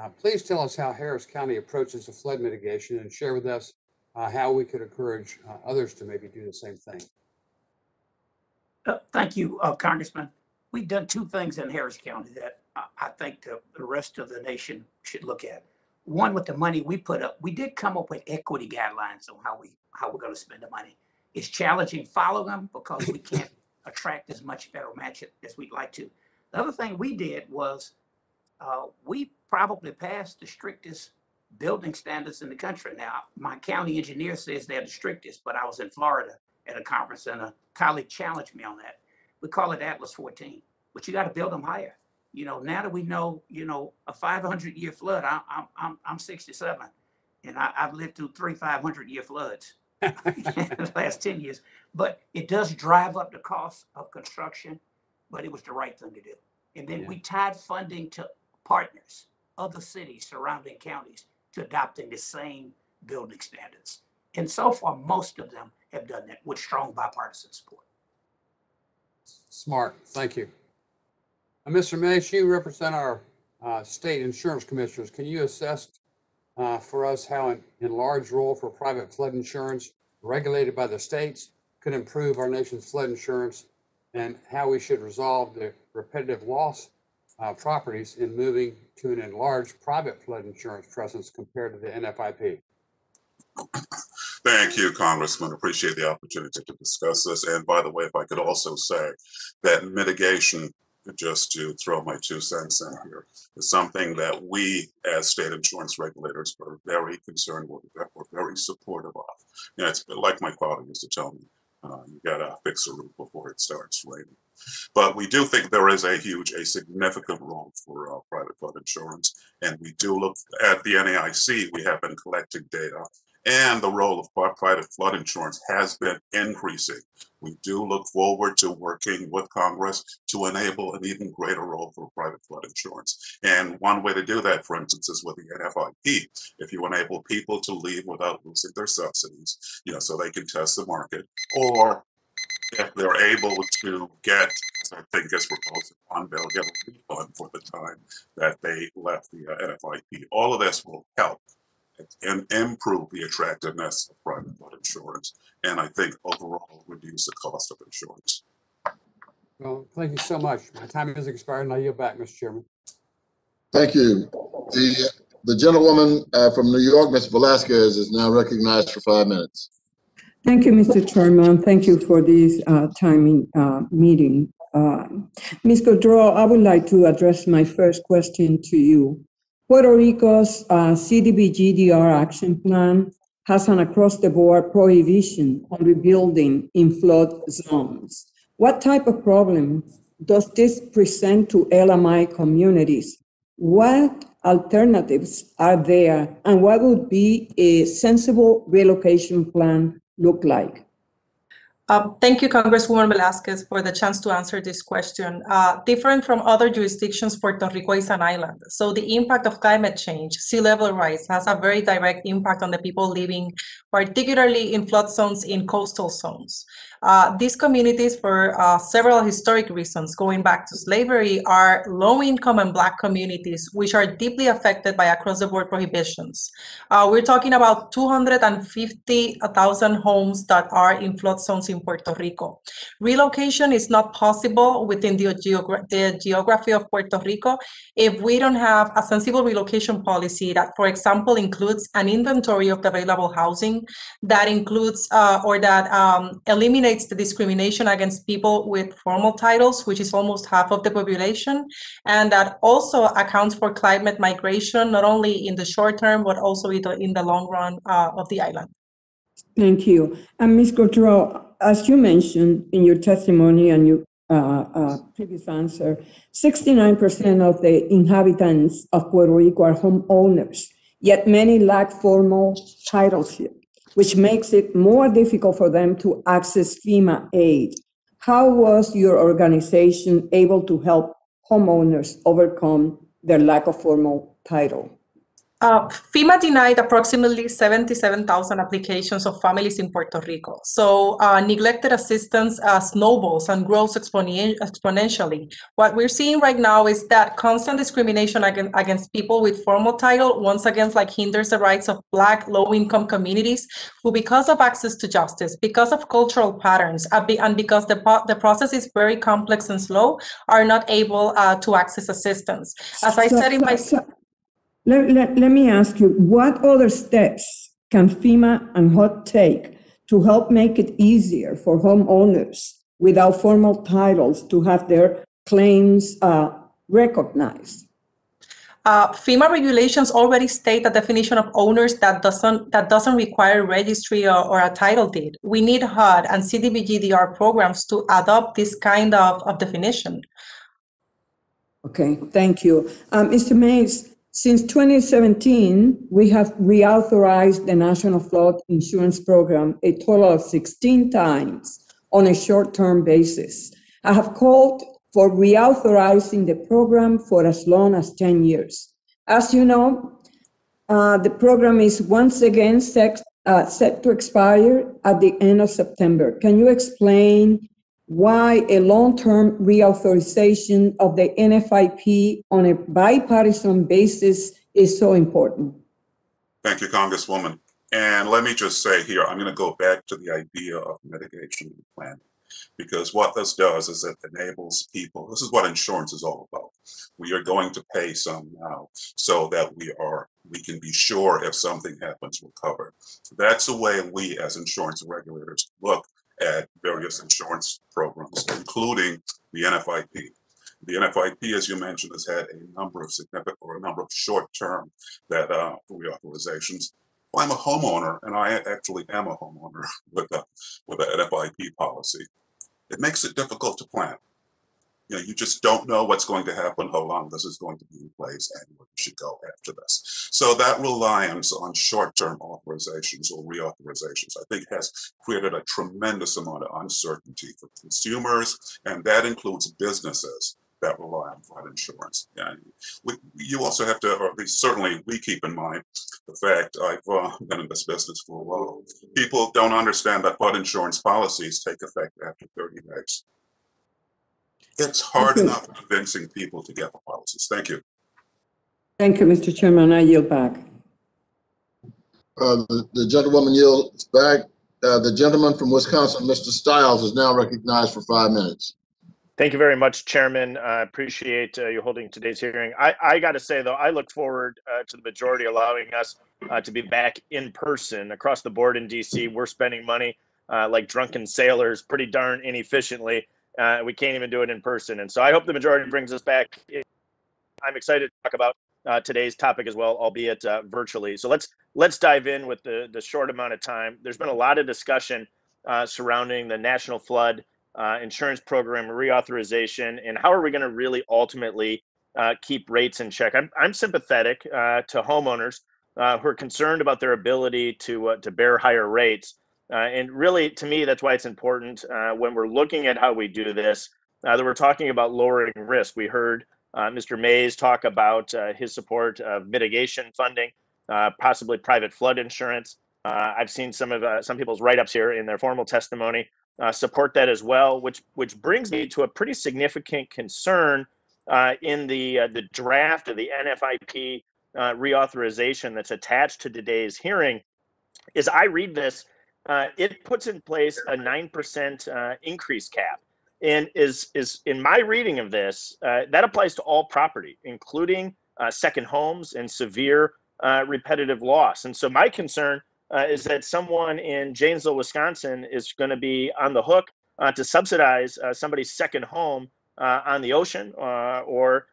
Uh, Please tell us how Harris County approaches the flood mitigation and share with us uh, how we could encourage uh, others to maybe do the same thing. Uh, Thank you, uh, Congressman. We've done two things in Harris County that I, I think the, the rest of the nation should look at. One, with the money we put up, we did come up with equity guidelines on how we, how we're gonna spend the money. It's challenging, follow them because we can't attract as much federal match as we'd like to. The other thing we did was, uh, we probably passed the strictest building standards in the country. Now, my county engineer says they're the strictest, but I was in Florida at a conference and a colleague challenged me on that. We call it Atlas 14, but you got to build them higher. You know, now that we know, you know, a 500 year flood, I, I'm, I'm, I'm 67 and I, I've lived through three 500 year floods in the last 10 years. But it does drive up the cost of construction, but it was the right thing to do. And then Yeah. we tied funding to partners, other cities, surrounding counties to adopting the same building standards. And so far, most of them have done that with strong bipartisan support. Smart, thank you. Uh, Mr. Mais, you represent our uh, state insurance commissioners. Can you assess uh, for us how an enlarged role for private flood insurance regulated by the states could improve our nation's flood insurance and how we should resolve the repetitive loss uh, properties in moving to an enlarged private flood insurance presence compared to the NFIP? Thank you, Congressman. Appreciate the opportunity to discuss this. And by the way, if I could also say that mitigation, just to throw my two cents in here, is something that we as state insurance regulators are very concerned with, we're very supportive of. You know, it's like my father used to tell me, uh, you gotta fix a roof before it starts raining. But we do think there is a huge, a significant role for uh, private flood insurance. And we do look at the NAIC, we have been collecting data and the role of private flood insurance has been increasing. We do look forward to working with Congress to enable an even greater role for private flood insurance. And one way to do that, for instance, is with the NFIP. If you enable people to leave without losing their subsidies, you know, so they can test the market, or if they're able to get, I think is proposed, on they'll get a refund for the time that they left the uh, NFIP. All of this will help and improve the attractiveness of private flood insurance, and I think overall reduce the cost of insurance. Well, thank you so much. My time has expired and I yield back, Mr. Chairman. Thank you. The, the gentlewoman uh, from New York, Ms. Velázquez, is now recognized for five minutes. Thank you, Mr. Chairman. Thank you for this uh, timing uh, meeting. Uh, Ms. Godreau, I would like to address my first question to you. Puerto Rico's uh, CDBG-DR action plan has an across-the-board prohibition on rebuilding in flood zones. What type of problem does this present to LMI communities? What alternatives are there, and what would be a sensible relocation plan look like? Uh, Thank you, Congresswoman Velázquez, for the chance to answer this question. Uh, Different from other jurisdictions, Puerto Rico is an island. So the impact of climate change, sea level rise, has a very direct impact on the people living, particularly in flood zones in coastal zones. Uh, These communities, for uh, several historic reasons, going back to slavery, are low-income and Black communities, which are deeply affected by across-the-board prohibitions. Uh, We're talking about 250,000 homes that are in flood zones in Puerto Rico. Relocation is not possible within the, geogra- the geography of Puerto Rico if we don't have a sensible relocation policy that, for example, includes an inventory of the available housing, that includes uh, or that um, eliminates the discrimination against people with formal titles, which is almost half of the population, and that also accounts for climate migration, not only in the short term, but also in the, long run uh, of the island. Thank you. And Ms. Godreau, as you mentioned in your testimony and your uh, uh, previous answer, 69% of the inhabitants of Puerto Rico are homeowners, yet many lack formal titleship, which makes it more difficult for them to access FEMA aid. How was your organization able to help homeowners overcome their lack of formal title? Uh, FEMA denied approximately 77,000 applications of families in Puerto Rico. So uh, neglected assistance uh, snowballs and grows exponentially. What we're seeing right now is that constant discrimination against, against people with formal title once again like hinders the rights of Black low-income communities who, because of access to justice, because of cultural patterns, and because the, the process is very complex and slow, are not able uh, to access assistance. As I said in my Let, let, let me ask you, what other steps can FEMA and HUD take to help make it easier for homeowners without formal titles to have their claims uh, recognized? Uh, FEMA regulations already state a definition of owners that doesn't that doesn't require registry or, or a title deed. We need HUD and CDBGDR programs to adopt this kind of, of definition. Okay, thank you. Um, Mr. Mais, since 2017, we have reauthorized the National Flood Insurance Program a total of 16 times on a short-term basis. I have called for reauthorizing the program for as long as 10 years. As you know, uh, the program is once again set, uh, set to expire at the end of September. Can you explain why a long-term reauthorization of the NFIP on a bipartisan basis is so important? Thank you, Congresswoman. And let me just say here, I'm going to go back to the idea of mitigation planning. Because what this does is it enables people, this is what insurance is all about. We are going to pay some now so that we are, we can be sure if something happens, we're covered. That's the way we as insurance regulators look at various insurance programs, including the NFIP. The NFIP, as you mentioned, has had a number of significant or a number of short-term that uh, reauthorizations. Well, I'm a homeowner, and I actually am a homeowner with a with a NFIP policy. It makes it difficult to plan. You know, you just don't know what's going to happen, how long this is going to be in place, and where you should go after this. So that reliance on short-term authorizations or reauthorizations, I think, has created a tremendous amount of uncertainty for consumers, and that includes businesses that rely on flood insurance. And we, you also have to, or at least certainly we keep in mind the fact I've uh, been in this business for a while. People don't understand that flood insurance policies take effect after 30 days. It's hard enough convincing people to get the policies. Thank you. Thank you, Mr. Chairman. I yield back. Uh, the, the gentlewoman yields back. Uh, the gentleman from Wisconsin, Mr. Steil, is now recognized for five minutes. Thank you very much, Chairman. I appreciate uh, you holding today's hearing. I, I got to say, though, I look forward uh, to the majority allowing us uh, to be back in person across the board in DC. We're spending money uh, like drunken sailors pretty darn inefficiently. Uh, we can't even do it in person. And so I hope the majority brings us back. I'm excited to talk about uh, today's topic as well, albeit uh, virtually. So let's let's dive in with the the short amount of time. There's been a lot of discussion uh, surrounding the National Flood uh, Insurance Program reauthorization and how are we going to really ultimately uh, keep rates in check. I'm I'm sympathetic uh, to homeowners uh, who are concerned about their ability to to bear higher rates. Uh, and really, to me, that's why it's important uh, when we're looking at how we do this uh, that we're talking about lowering risk. We heard uh, Mr. Mais talk about uh, his support of mitigation funding, uh, possibly private flood insurance. I've seen some of some people's write-ups here in their formal testimony support that as well, which which brings me to a pretty significant concern in the the draft of the NFIP reauthorization that's attached to today's hearing. Is I read this, uh, it puts in place a nine percent uh, increase cap. And is is in my reading of this uh, that applies to all property including uh, second homes and severe uh, repetitive loss. And so my concern uh, is that someone in janesville wisconsin is going to be on the hook to subsidize somebody's second home on the ocean or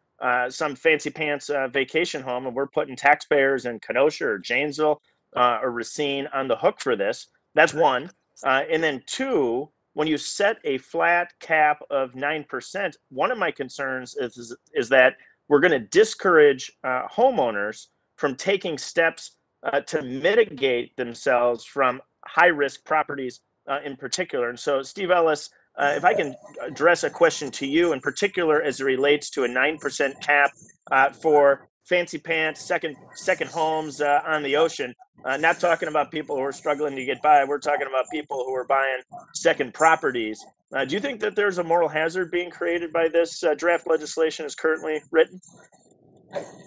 some fancy pants vacation home and we're putting taxpayers in kenosha or janesville or racine on the hook for this that's one uh, and then two when you set a flat cap of 9%, one of my concerns is, is, is that we're going to discourage uh, homeowners from taking steps uh, to mitigate themselves from high risk properties uh, in particular. And so, Steve Ellis, uh, if I can address a question to you in particular as it relates to a 9% cap uh, for fancy pants, second second homes uh, on the ocean. Uh, not talking about people who are struggling to get by. We're talking about people who are buying second properties. Uh, do you think that there's a moral hazard being created by this uh, draft legislation as currently written?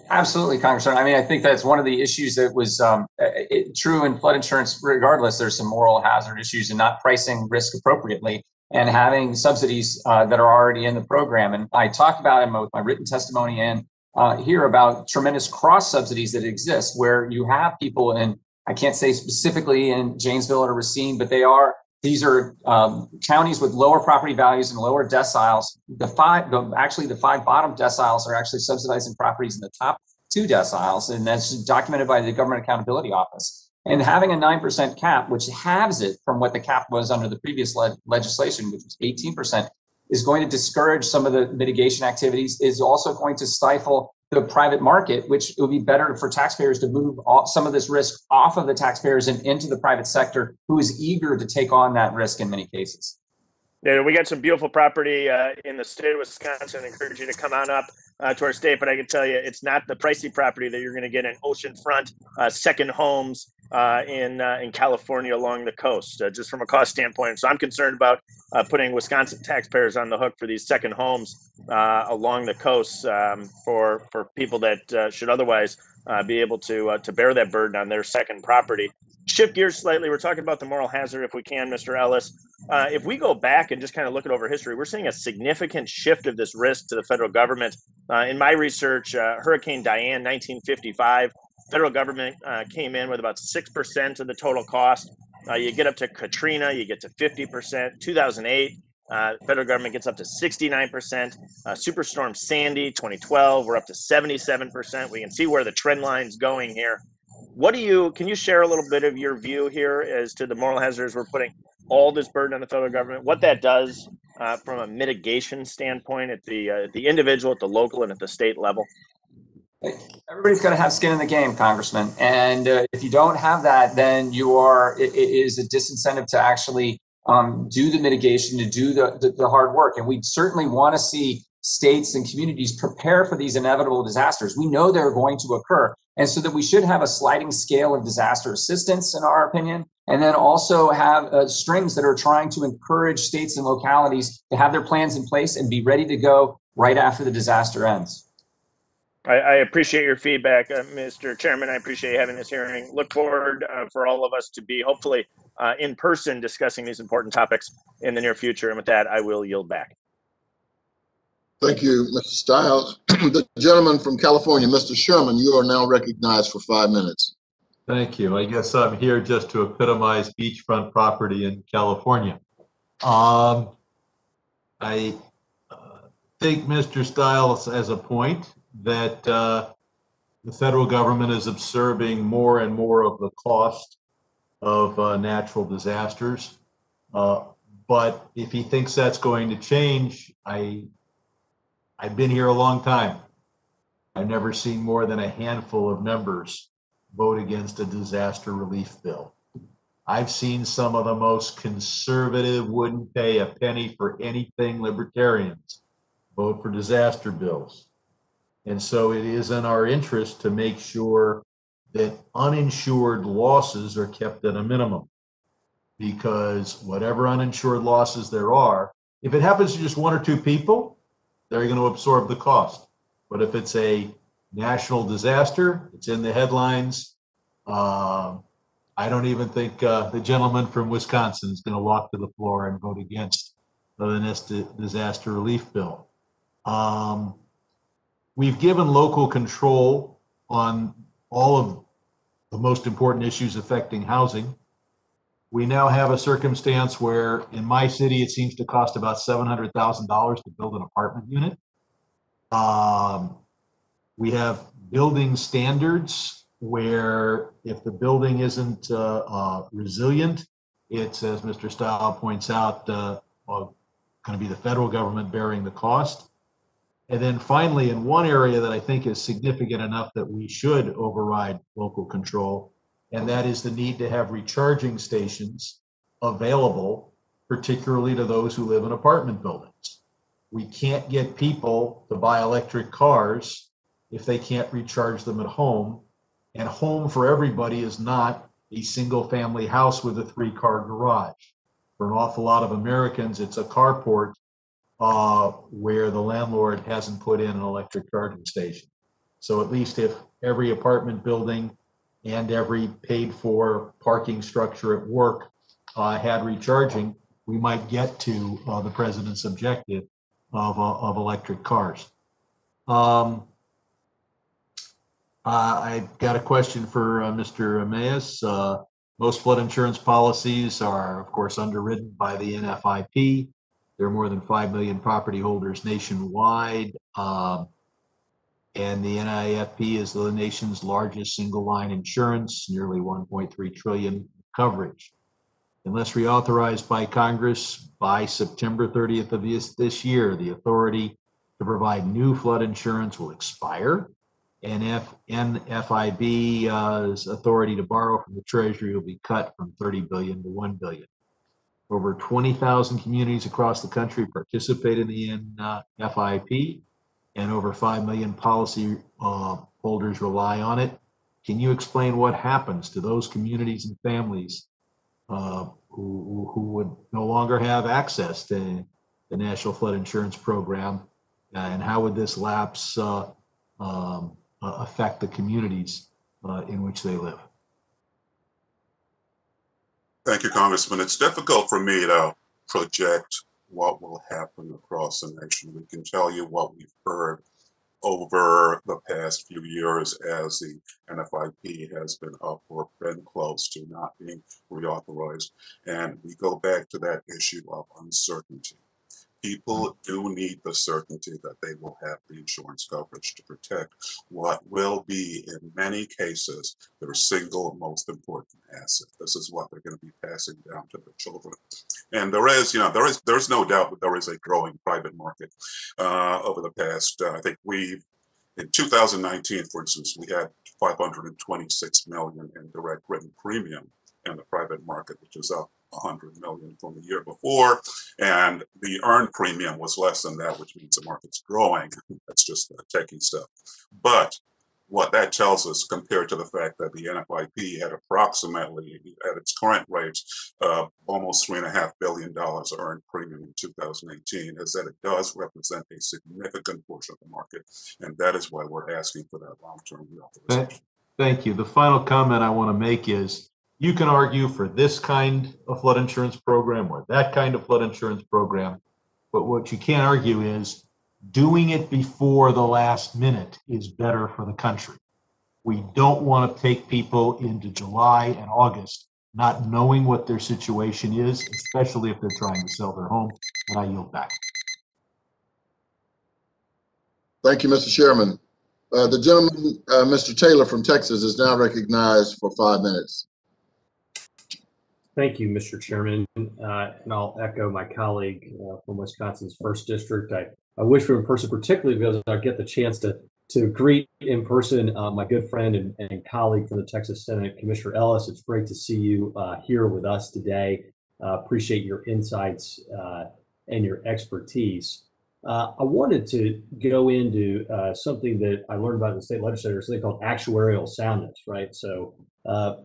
Absolutely, Congressman. I mean, I think that's one of the issues that was um, it, true in flood insurance. Regardless, there's some moral hazard issues in not pricing risk appropriately and having subsidies uh, that are already in the program. And I talked about in both my written testimony and uh, here about tremendous cross subsidies that exist, where you have people in I can't say specifically in Janesville or Racine, but they are these are um, counties with lower property values and lower deciles. The five, the, actually, the five bottom deciles are actually subsidizing properties in the top two deciles, and that's documented by the Government Accountability Office. And having a 9% cap, which halves it from what the cap was under the previous le- legislation, which was 18%, is going to discourage some of the mitigation activities, is also going to stifle the private market, which it would be better for taxpayers to move some of this risk off of the taxpayers and into the private sector, who is eager to take on that risk in many cases. Yeah, we got some beautiful property uh, in the state of Wisconsin. I encourage you to come on up uh, to our state, but I can tell you it's not the pricey property that you're going to get in oceanfront uh, second homes uh, in uh, in California along the coast, uh, just from a cost standpoint. So I'm concerned about uh, putting Wisconsin taxpayers on the hook for these second homes uh, along the coast um, for for people that uh, should otherwise be able to to bear that burden on their second property. Shift gears slightly. We're talking about the moral hazard, if we can, Mr. Ellis. If we go back and just kind of look at over history, we're seeing a significant shift of this risk to the federal government. In my research, Hurricane Diane, 1955, federal government uh, came in with about 6% of the total cost. Uh, you get up to Katrina, you get to 50%. 2008, uh, federal government gets up to 69%. Uh, Superstorm Sandy, 2012, we're up to 77%. We can see where the trend line's going here. What do you, can you share a little bit of your view here as to the moral hazards we're putting all this burden on the federal government, what that does uh, from a mitigation standpoint at the, uh, the individual, at the local, and at the state level? Everybody's got to have skin in the game, Congressman. And uh, if you don't have that, then you are, it, it is a disincentive to actually um, do the mitigation, to do the, the, the hard work. And we certainly want to see states and communities prepare for these inevitable disasters. We know they're going to occur. And so that we should have a sliding scale of disaster assistance, in our opinion, and then also have uh, strings that are trying to encourage states and localities to have their plans in place and be ready to go right after the disaster ends. I, I appreciate your feedback, uh, Mr. Chairman. I appreciate having this hearing. Look forward uh, for all of us to be hopefully uh, in person discussing these important topics in the near future. And with that, I will yield back. Thank you, Mr. Steil. the gentleman from California, Mr. Sherman, you are now recognized for five minutes. Thank you. I guess I'm here just to epitomize beachfront property in California. Um, I uh, think Mr. Steil has a point that uh, the federal government is absorbing more and more of the cost of uh, natural disasters. Uh, but if he thinks that's going to change, I, I've been here a long time. I've never seen more than a handful of members vote against a disaster relief bill. I've seen some of the most conservative, wouldn't pay a penny for anything libertarians vote for disaster bills. And so it is in our interest to make sure that uninsured losses are kept at a minimum. Because whatever uninsured losses there are, if it happens to just one or two people, they're going to absorb the cost. But if it's a national disaster, it's in the headlines. Uh, I don't even think uh, the gentleman from Wisconsin is going to walk to the floor and vote against the next disaster relief bill. Um, We've given local control on all of the most important issues affecting housing. We now have a circumstance where in my city, it seems to cost about $700,000 to build an apartment unit. Um, we have building standards where if the building isn't uh, uh, resilient, it's, as Mr. Steil points out, uh, going to be the federal government bearing the cost. And then finally, in one area that I think is significant enough that we should override local control, and that is the need to have recharging stations available particularly to those who live in apartment buildings. We can't get people to buy electric cars if they can't recharge them at home. And home for everybody is not a single family house with a three car garage. For an awful lot of Americans, it's a carport uh, where the landlord hasn't put in an electric charging station. So at least if every apartment building and every paid for parking structure at work uh, had recharging, we might get to uh, the president's objective of, uh, of electric cars. Um, uh, I've got a question for uh, Mr. Mais. Most flood insurance policies are, of course, underwritten by the NFIP. There are more than 5 million property holders nationwide. Um, and the NFIP is the nation's largest single line insurance, nearly 1.3 trillion coverage. Unless reauthorized by Congress by September 30th of this, this year, the authority to provide new flood insurance will expire. And F, NFIP's authority to borrow from the Treasury will be cut from 30 billion to 1 billion. Over 20,000 communities across the country participate in the FIP, and over 5 million policy uh, holders rely on it. Can you explain what happens to those communities and families uh, who, who would no longer have access to the National Flood Insurance Program? And how would this lapse uh, um, affect the communities uh, in which they live? Thank you, Congressman. It's difficult for me to project what will happen across the nation. We can tell you what we've heard over the past few years as the NFIP has been up or been close to not being reauthorized. And we go back to that issue of uncertainty. People do need the certainty that they will have the insurance coverage to protect what will be, in many cases, their single most important asset. This is what they're going to be passing down to their children. And there is, you know, there is, there's no doubt that there is a growing private market uh, over the past. Uh, I think we've, in 2019, for instance, we had 526 million in direct written premium in the private market, which is up 100 million from the year before, and the earned premium was less than that, which means the market's growing. That's just taking stuff. But what that tells us, compared to the fact that the NFIP had approximately, at its current rates, uh, almost three and a half billion dollars earned premium in 2018, is that it does represent a significant portion of the market, and that is why we're asking for that long-term reauthorization. Thank you. The final comment I want to make is you can argue for this kind of flood insurance program or that kind of flood insurance program. But what you can't argue is doing it before the last minute is better for the country. We don't want to take people into July and August not knowing what their situation is, especially if they're trying to sell their home. And I yield back. Thank you, Mr. Chairman. Uh, the gentleman, uh, Mr. Taylor from Texas, is now recognized for five minutes. Thank you, Mr. Chairman. Uh, and I'll echo my colleague uh, from Wisconsin's first district. I, I wish we were in person, particularly because I get the chance to to greet in person uh, my good friend and, and, colleague from the Texas Senate, Commissioner Ellis. It's great to see you uh, here with us today. Uh, appreciate your insights uh, and your expertise. I wanted to go into something that I learned about in the state legislature, something called actuarial soundness, right? So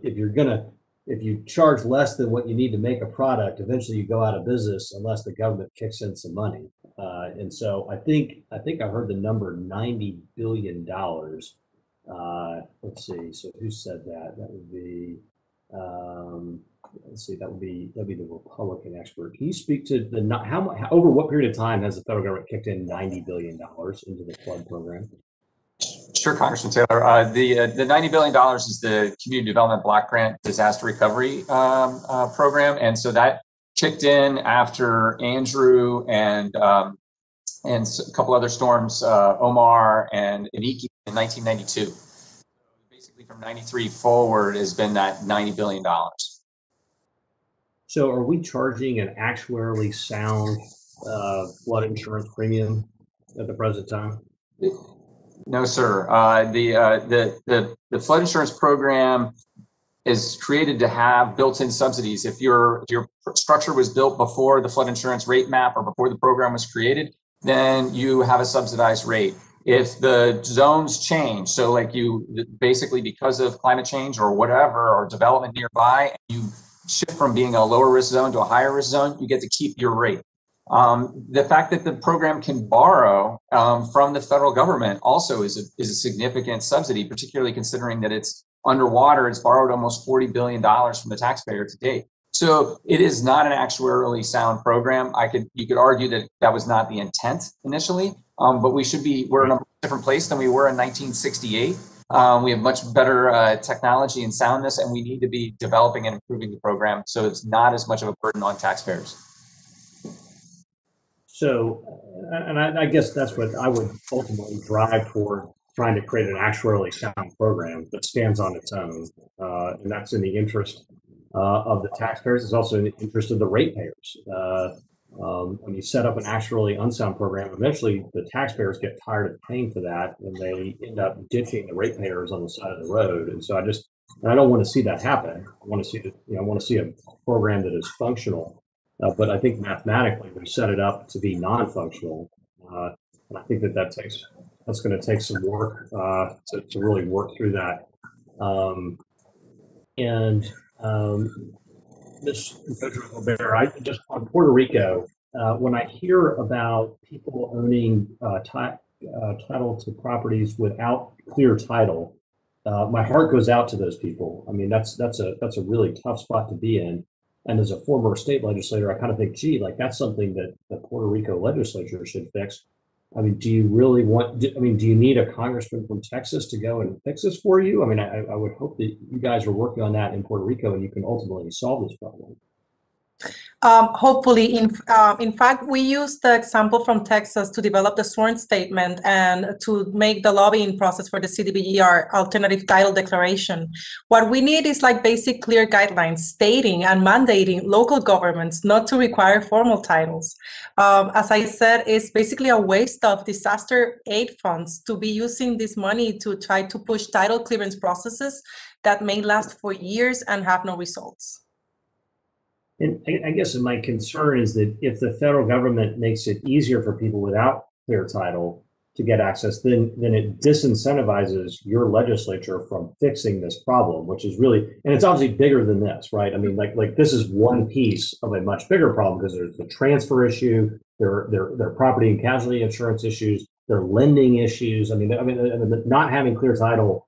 if you're going to if you charge less than what you need to make a product, eventually you go out of business unless the government kicks in some money. Uh, and so I think I think I heard the number ninety billion dollars. Uh, let's see. So who said that? That would be. Um, let's see. That would be that would be the Republican expert. Can you speak to the how, how over what period of time has the federal government kicked in ninety billion dollars into the flood program? Sure, Congressman Taylor. Uh, the uh, the ninety billion dollars is the Community Development Block Grant Disaster Recovery um, uh, Program, and so that kicked in after Andrew and um, and a couple other storms, uh, Omar and Iniki in 1992. Basically, from 93 forward has been that 90 billion dollars. So, are we charging an actuarially sound uh, flood insurance premium at the present time? No, sir. Uh, the, uh, the, the, the flood insurance program is created to have built-in subsidies. If your your structure was built before the flood insurance rate map or before the program was created, then you have a subsidized rate. If the zones change, so like you basically because of climate change or whatever or development nearby, you shift from being a lower risk zone to a higher risk zone, you get to keep your rate. Um, the fact that the program can borrow um, from the federal government also is a, is a significant subsidy, particularly considering that it's underwater. It's borrowed almost $40 billion from the taxpayer to date. So it is not an actuarially sound program. I could you could argue that that was not the intent initially, um, but we should be we're in a different place than we were in 1968. Um, we have much better uh, technology and soundness, and we need to be developing and improving the program so it's not as much of a burden on taxpayers. So, uh, and I, I guess that's what I would ultimately drive toward trying to create an actuarially sound program that stands on its own. Uh, and that's in the interest uh, of the taxpayers. It's also in the interest of the ratepayers. Uh, um, when you set up an actuarially unsound program, eventually the taxpayers get tired of paying for that and they end up ditching the ratepayers on the side of the road. And so I just, and I don't want to see that happen. I want to see, you know, I want to see a program that is functional uh, but I think mathematically we set it up to be non-functional, uh, and I think that that takes that's going to take some work uh, to, to really work through that. Um, and um, Ms. Gobert, I just on Puerto Rico, uh, when I hear about people owning uh, uh, title to properties without clear title, my heart goes out to those people. I mean, that's that's a that's a really tough spot to be in. And as a former state legislator, I kind of think, gee, like that's something that the Puerto Rico legislature should fix. I mean, do you really want, I mean, do you need a congressman from Texas to go and fix this for you? I mean, I, I would hope that you guys are working on that in Puerto Rico and you can ultimately solve this problem. Um, hopefully, in uh, in fact, we used the example from Texas to develop the sworn statement and to make the lobbying process for the CDBGR alternative title declaration. What we need is like basic clear guidelines stating and mandating local governments not to require formal titles. Um, as I said, it's basically a waste of disaster aid funds to be using this money to try to push title clearance processes that may last for years and have no results. And I, I guess my concern is that if the federal government makes it easier for people without clear title to get access, then then it disincentivizes your legislature from fixing this problem, which is really and it's obviously bigger than this, right? I mean, like like this is one piece of a much bigger problem because there's the transfer issue, there there there are property and casualty insurance issues, there are lending issues. I mean, I mean, I mean not having clear title.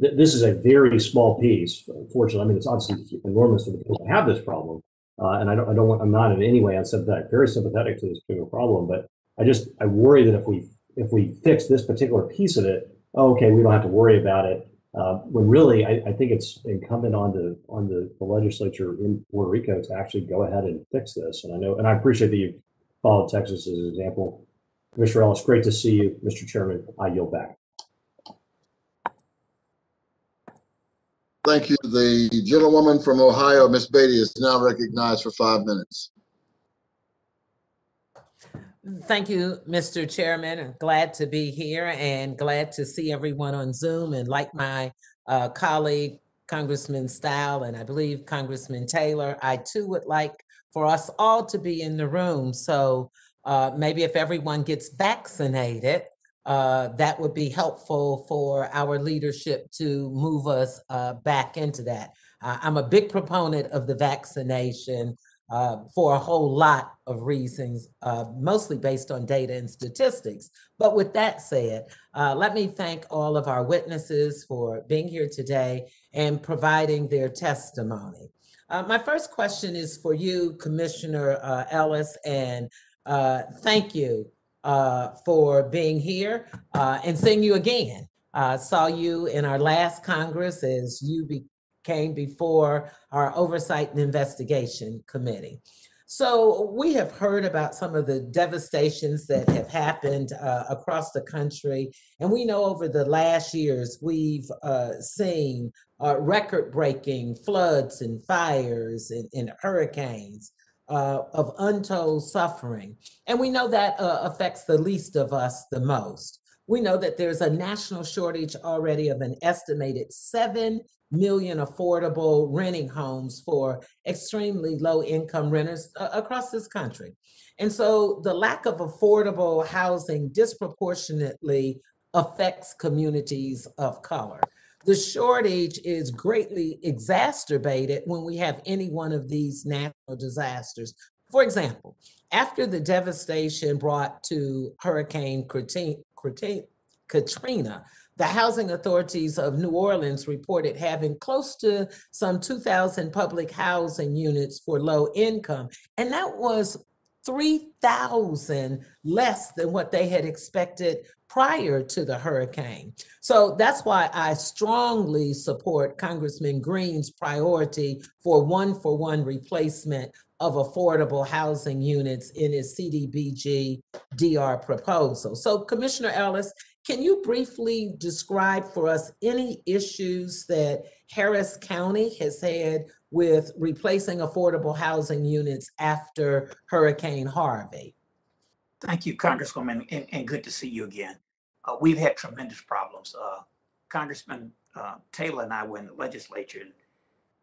Th- this is a very small piece. fortunately. I mean, it's obviously enormous for the people that have this problem. Uh, and I don't, I don't want, I'm not in any way unsympathetic, very sympathetic to this particular problem, but I just, I worry that if we, if we fix this particular piece of it, oh, okay, we don't have to worry about it. Uh, when really, I, I think it's incumbent on the, on the, the legislature in Puerto Rico to actually go ahead and fix this. And I know, and I appreciate that you followed Texas as an example. Mr. Ellis, great to see you. Mr. Chairman, I yield back. Thank you. The gentlewoman from Ohio, Ms. Beatty, is now recognized for five minutes. Thank you, Mr. Chairman. I'm glad to be here and glad to see everyone on Zoom. And like my uh, colleague, Congressman Steil, and I believe Congressman Taylor, I too would like for us all to be in the room. So uh, maybe if everyone gets vaccinated, uh, that would be helpful for our leadership to move us uh, back into that. Uh, I'm a big proponent of the vaccination uh, for a whole lot of reasons, uh, mostly based on data and statistics. But with that said, let me thank all of our witnesses for being here today and providing their testimony. my first question is for you, Commissioner Ellis, and thank you uh, for being here uh, and seeing you again. Uh, saw you in our last Congress as you came before our Oversight and Investigation Committee. So we have heard about some of the devastations that have happened uh, across the country. And we know over the last years, we've uh, seen uh, record breaking floods and fires and, and hurricanes uh, of untold suffering. And we know that uh, affects the least of us the most. We know that there's a national shortage already of an estimated 7 million affordable renting homes for extremely low income renters uh, across this country. And so the lack of affordable housing disproportionately affects communities of color. The shortage is greatly exacerbated when we have any one of these natural disasters. For example, after the devastation brought to Hurricane Katrina, the housing authorities of New Orleans reported having close to some 2,000 public housing units for low income. And that was 3,000 less than what they had expected prior to the hurricane. So that's why I strongly support Congressman Green's priority for one for one replacement of affordable housing units in his CDBG DR proposal. So Commissioner Ellis, can you briefly describe for us any issues that Harris County has had with replacing affordable housing units after Hurricane Harvey? Thank you, Congresswoman, and, and good to see you again. Uh, we've had tremendous problems. Uh, Congressman uh, Taylor and I were in the legislature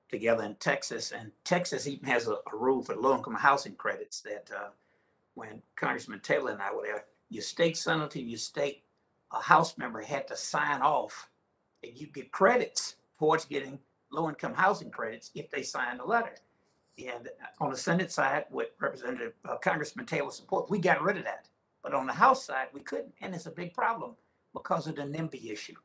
together in Texas, and Texas even has a, a rule for low-income housing credits that uh, when Congressman Taylor and I were there, your state senator, your state uh, House member had to sign off, and you get credits towards getting low-income housing credits if they signed the letter. And on the Senate side, with Representative uh, Congressman Taylor's support, we got rid of that. But on the House side, we couldn't, and it's a big problem because of the NIMBY issue.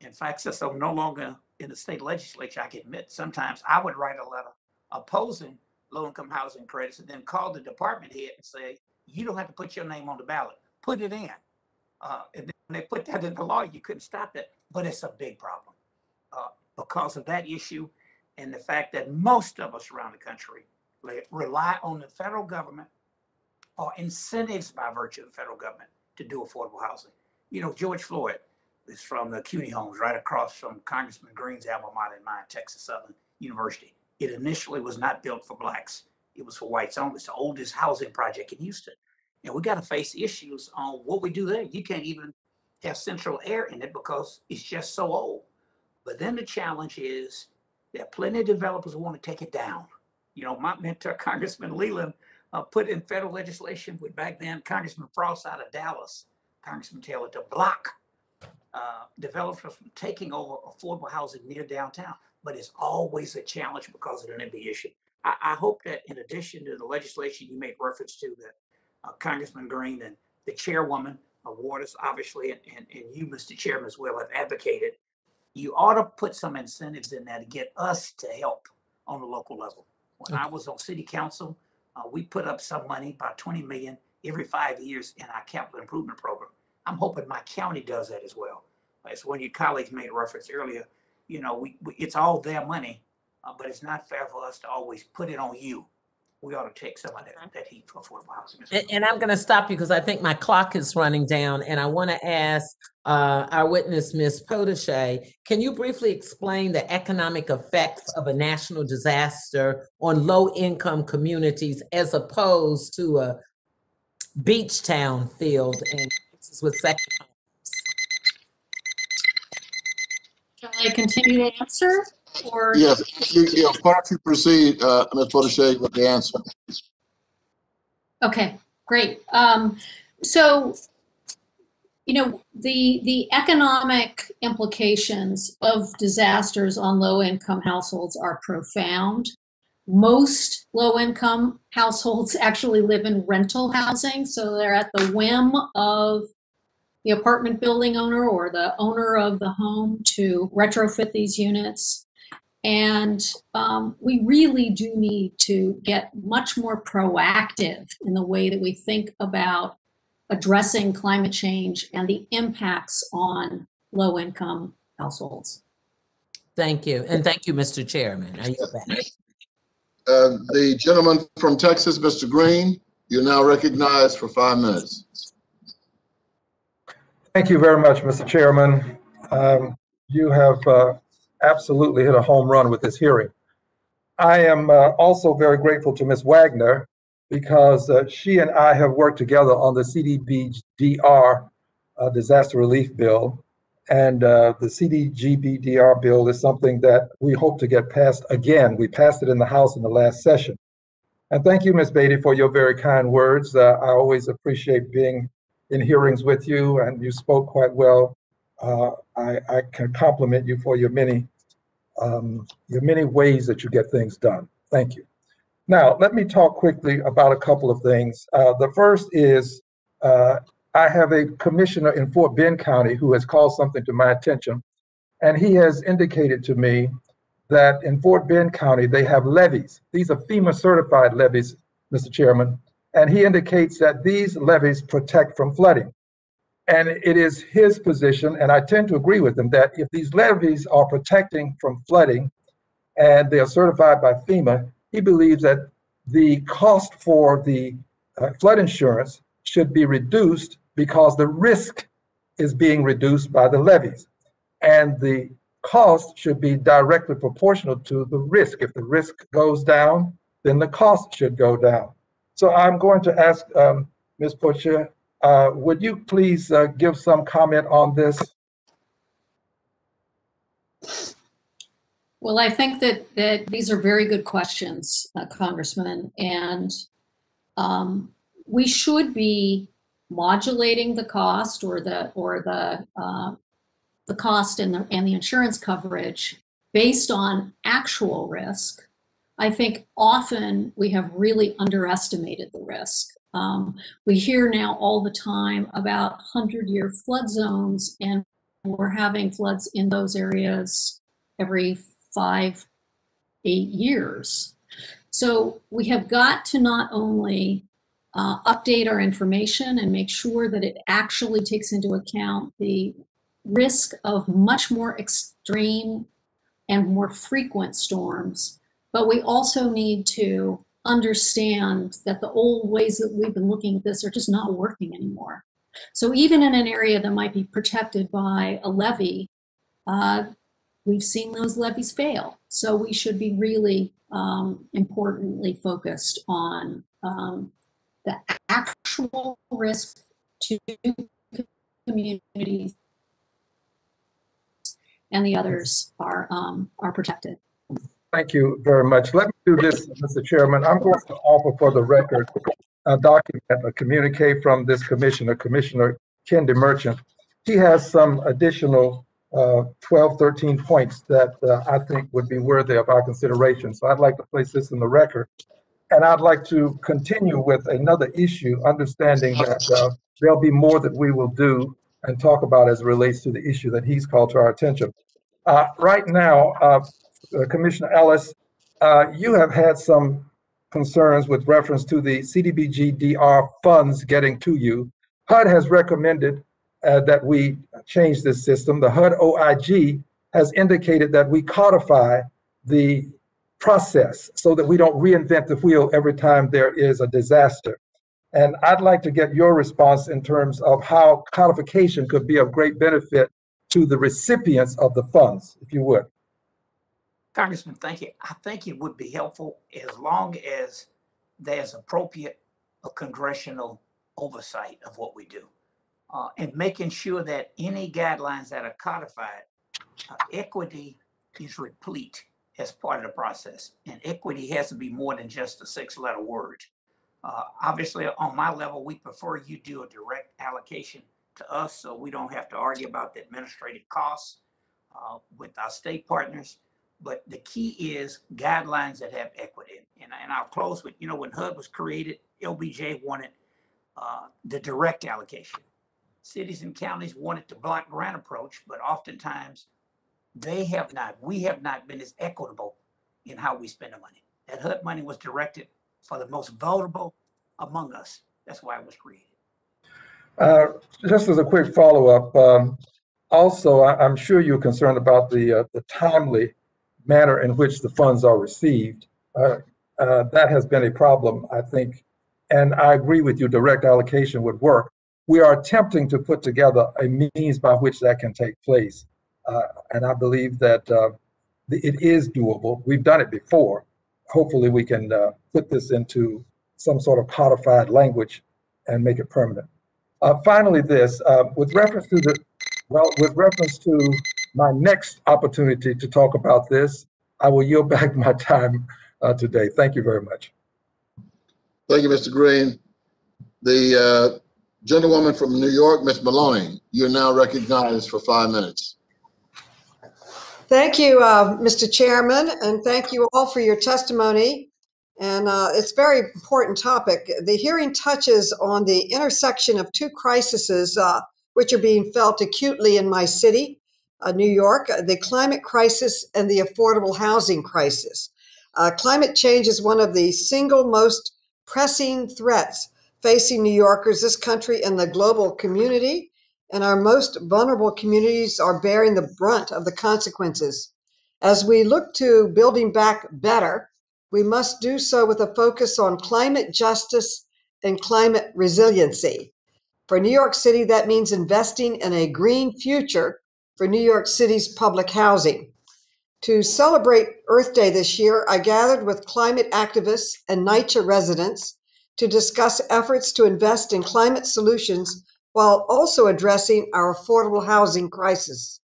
In fact, since I'm no longer in the state legislature, I can admit sometimes I would write a letter opposing low-income housing credits and then call the department head and say, you don't have to put your name on the ballot, put it in. Uh, and they put that in the law, you couldn't stop it, but it's a big problem. Uh, because of that issue and the fact that most of us around the country rely on the federal government or incentives by virtue of the federal government to do affordable housing. You know, George Floyd is from the Cuney homes right across from Congressman Green's alma mater in mine, Texas Southern University. It initially was not built for blacks. It was for whites only. It's the oldest housing project in Houston. And we got to face issues on what we do there. You can't even have central air in it because it's just so old. But then the challenge is that plenty of developers who want to take it down. You know, my mentor, Congressman Leland, uh, put in federal legislation with back then Congressman Frost out of Dallas, Congressman Taylor, to block uh, developers from taking over affordable housing near downtown. But it's always a challenge because of the NIMBY issue. I, I hope that in addition to the legislation you made reference to, that uh, Congressman Green and the chairwoman of Waters, obviously, and, and, and you, Mr. Chairman, as well, have advocated you ought to put some incentives in there to get us to help on the local level. When I was on city council, uh, we put up some money, about 20 million every five years in our capital improvement program. I'm hoping my county does that as well. As one of your colleagues made reference earlier, you know, we, we it's all their money, uh, but it's not fair for us to always put it on you we ought to take some of that, that heat for affordable housing. And, and I'm going to stop you because I think my clock is running down, and I want to ask uh, our witness, Ms. Poticha, can you briefly explain the economic effects of a national disaster on low-income communities as opposed to a beach town field and with second Shall I continue to answer? Or Yes, you, you, why don't you proceed, uh, Ms. Poticha, with the answer? Okay, great. Um, so, you know, the the economic implications of disasters on low-income households are profound. Most low-income households actually live in rental housing, so they're at the whim of the apartment building owner or the owner of the home to retrofit these units. And um, we really do need to get much more proactive in the way that we think about addressing climate change and the impacts on low income households. Thank you. And thank you, Mr. Chairman. Are you back? Uh, the gentleman from Texas, Mr. Green, you're now recognized for five minutes. Thank you very much, Mr. Chairman. Um, you have uh, absolutely hit a home run with this hearing. I am uh, also very grateful to Ms. Wagner because uh, she and I have worked together on the CDBGDR uh, disaster relief bill. And uh, the CDGBDR bill is something that we hope to get passed again. We passed it in the House in the last session. And thank you, Ms. Beatty, for your very kind words. Uh, I always appreciate being in hearings with you, and you spoke quite well. Uh, I, I can compliment you for your many um, your many ways that you get things done. Thank you. Now, let me talk quickly about a couple of things. Uh, the first is uh, I have a commissioner in Fort Bend County who has called something to my attention, and he has indicated to me that in Fort Bend County they have levees. These are FEMA certified levees, Mr. Chairman, and he indicates that these levees protect from flooding. And it is his position, and I tend to agree with him, that if these levees are protecting from flooding and they are certified by FEMA, he believes that the cost for the uh, flood insurance should be reduced because the risk is being reduced by the levees. And the cost should be directly proportional to the risk. If the risk goes down, then the cost should go down. So I'm going to ask um, Ms. Poticha uh, would you please uh, give some comment on this? Well, I think that, that these are very good questions, uh, Congressman, and um, we should be modulating the cost or the or the uh, the cost and the and the insurance coverage based on actual risk. I think often we have really underestimated the risk. Um, we hear now all the time about 100 year flood zones, and we're having floods in those areas every five, eight years. So we have got to not only uh, update our information and make sure that it actually takes into account the risk of much more extreme and more frequent storms, but we also need to understand that the old ways that we've been looking at this are just not working anymore. So even in an area that might be protected by a levee, uh, we've seen those levees fail. So we should be really um, importantly focused on um, the actual risk to communities and the others are um, are protected. Thank you very much. Let me do this, Mr. Chairman. I'm going to offer for the record a document, a communique from this commissioner, Commissioner Ken DeMerchant. He has some additional uh, 12, 13 points that uh, I think would be worthy of our consideration. So I'd like to place this in the record. And I'd like to continue with another issue, understanding that uh, there'll be more that we will do and talk about as relates to the issue that he's called to our attention. Uh, right now, uh, Commissioner Ellis, uh, you have had some concerns with reference to the CDBG-DR funds getting to you. HUD has recommended uh, that we change this system. The HUD OIG has indicated that we codify the process so that we don't reinvent the wheel every time there is a disaster. And I'd like to get your response in terms of how codification could be of great benefit to the recipients of the funds, if you would. Congressman, thank you. I think it would be helpful as long as there's appropriate uh, congressional oversight of what we do. Uh, and making sure that any guidelines that are codified, uh, equity is replete as part of the process. And equity has to be more than just a six letter word. Uh, obviously, on my level, we prefer you do a direct allocation to us so we don't have to argue about the administrative costs uh, with our state partners. But the key is guidelines that have equity. And, and I'll close with, you know, when HUD was created, LBJ wanted uh, the direct allocation. Cities and counties wanted the block grant approach, but oftentimes they have not, we have not been as equitable in how we spend the money. That HUD money was directed for the most vulnerable among us. That's why it was created. Uh, just as a quick follow-up, um, also, I, am sure you're concerned about the uh, the timely manner in which the funds are received. Uh, uh, that has been a problem, I think, and I agree with you, direct allocation would work. We are attempting to put together a means by which that can take place. Uh, and I believe that uh, it is doable. We've done it before. Hopefully we can uh, put this into some sort of codified language and make it permanent. Uh, finally, this, with reference to the Well, with reference to my next opportunity to talk about this, I will yield back my time uh, today. Thank you very much. Thank you, Mr. Green. The uh, gentlewoman from New York, Ms. Maloney, you're now recognized for five minutes. Thank you, uh, Mr. Chairman, and thank you all for your testimony. And uh, it's a very important topic. The hearing touches on the intersection of two crises uh, which are being felt acutely in my city, uh, New York, the climate crisis and the affordable housing crisis. Uh, climate change is one of the single most pressing threats facing New Yorkers, this country, and the global community. And our most vulnerable communities are bearing the brunt of the consequences. As we look to building back better, we must do so with a focus on climate justice and climate resiliency. For New York City, that means investing in a green future for New York City's public housing. To celebrate Earth Day this year, I gathered with climate activists and NYCHA residents to discuss efforts to invest in climate solutions while also addressing our affordable housing crisis.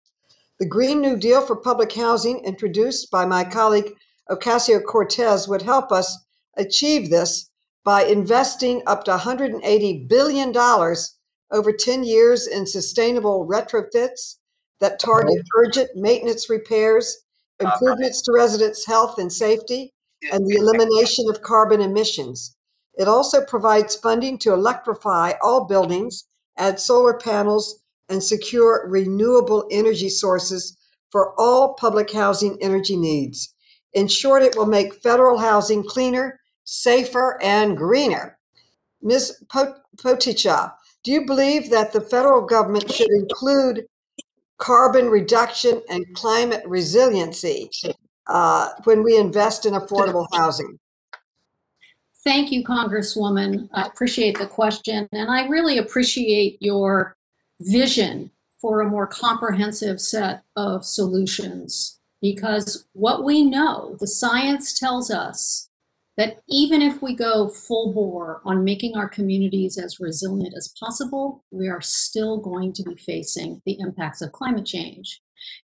The Green New Deal for Public Housing, introduced by my colleague Ocasio Cortez, would help us achieve this by investing up to $180 billion over 10 years in sustainable retrofits that target urgent maintenance repairs, improvements to residents' health and safety, and the elimination of carbon emissions. It also provides funding to electrify all buildings, add solar panels, and secure renewable energy sources for all public housing energy needs. In short, it will make federal housing cleaner, safer, and greener. Ms. Poticha, do you believe that the federal government should include carbon reduction and climate resiliency uh, when we invest in affordable housing? Thank you, Congresswoman. I appreciate the question, and I really appreciate your vision for a more comprehensive set of solutions because what we know, the science tells us that even if we go full bore on making our communities as resilient as possible, we are still going to be facing the impacts of climate change.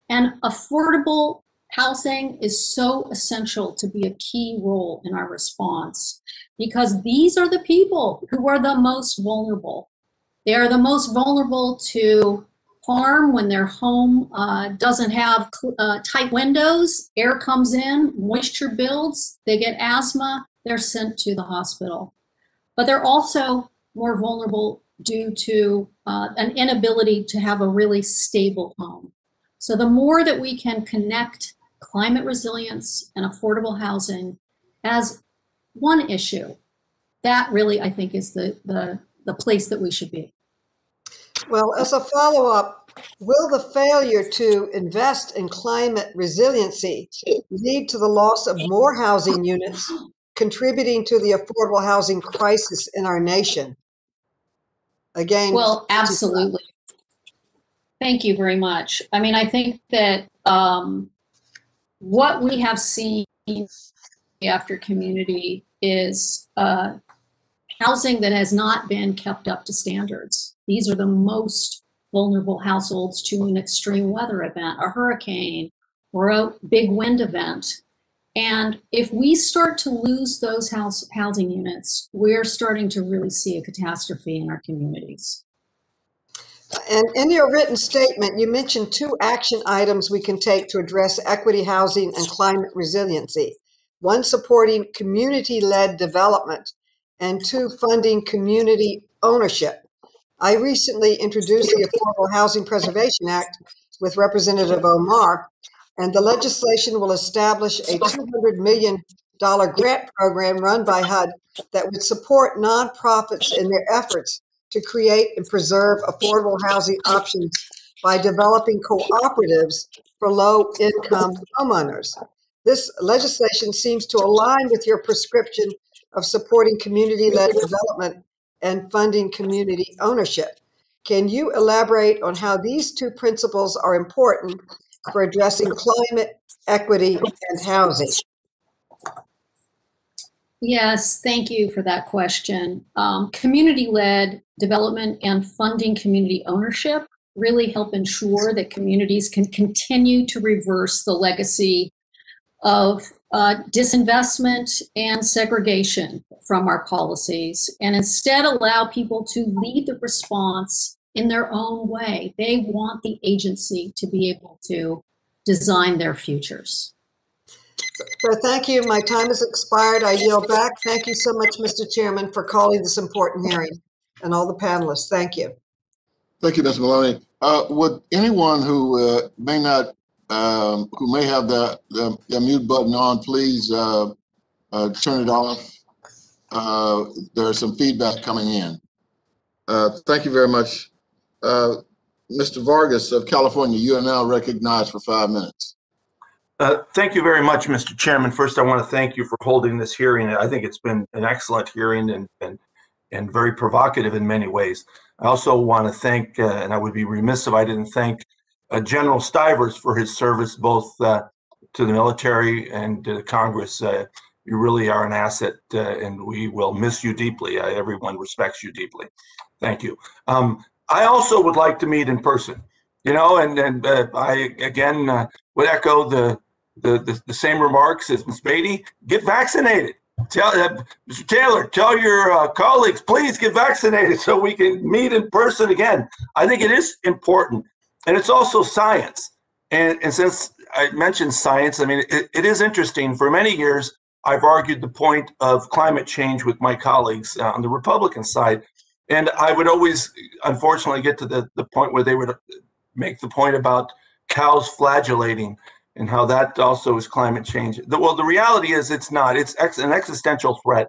And affordable housing is so essential to be a key role in our response because these are the people who are the most vulnerable. They are the most vulnerable to harm when their home uh, doesn't have uh, tight windows, air comes in, moisture builds, they get asthma, they're sent to the hospital. But they're also more vulnerable due to uh, an inability to have a really stable home. So the more that we can connect climate resilience and affordable housing as one issue, that really, I think, is the, the, the place that we should be. Well, as a follow up, will the failure to invest in climate resiliency lead to the loss of more housing units, contributing to the affordable housing crisis in our nation? Again, well, absolutely. Thank you very much. I mean, I think that um, what we have seen after community is uh, housing that has not been kept up to standards. These are the most vulnerable households to an extreme weather event, a hurricane, or a big wind event. And if we start to lose those house, housing units, we're starting to really see a catastrophe in our communities. And in your written statement, you mentioned two action items we can take to address equity housing and climate resiliency. One, supporting community led development, and two, funding community ownership. I recently introduced the Affordable Housing Preservation Act with Representative Omar, and the legislation will establish a $200 million grant program run by HUD that would support nonprofits in their efforts to create and preserve affordable housing options by developing cooperatives for low income homeowners. This legislation seems to align with your prescription of supporting community led development and funding community ownership. Can you elaborate on how these two principles are important for addressing climate, equity, and housing? Yes, thank you for that question. Um, community led development and funding community ownership really help ensure that communities can continue to reverse the legacy of uh, disinvestment and segregation from our policies and instead allow people to lead the response in their own way. They want the agency to be able to design their futures. So thank you. My time has expired. I yield back. Thank you so much, Mr. Chairman, for calling this important hearing and all the panelists. Thank you. Thank you, Ms. Maloney. Uh, would anyone who uh, may not, um, who may have the, the, the mute button on, please uh, uh, turn it off? Uh, there's some feedback coming in. Uh, thank you very much. Uh, Mr. Vargas of California, you are now recognized for five minutes. Uh, Thank you very much, Mr. Chairman. First, I want to thank you for holding this hearing. I think it's been an excellent hearing and, and, and very provocative in many ways. I also want to thank, and I would be remiss if I didn't thank General Stivers for his service both uh, to the military and to Congress. Uh, You really are an asset, uh, and we will miss you deeply. Uh, Everyone respects you deeply. Thank you. Um, I also would like to meet in person, you know, and, and uh, I, again, uh, would echo the, the, the, the same remarks as Ms. Beatty. Get vaccinated. Tell uh, Mr. Taylor, tell your uh, colleagues, please get vaccinated so we can meet in person again. I think it is important, and it's also science. And, and since I mentioned science, I mean, it, it is interesting. For many years, I've argued the point of climate change with my colleagues uh, on the Republican side. And I would always, unfortunately, get to the, the point where they would make the point about cows flagellating and how that also is climate change. The, well, the reality is it's not. It's ex, an existential threat,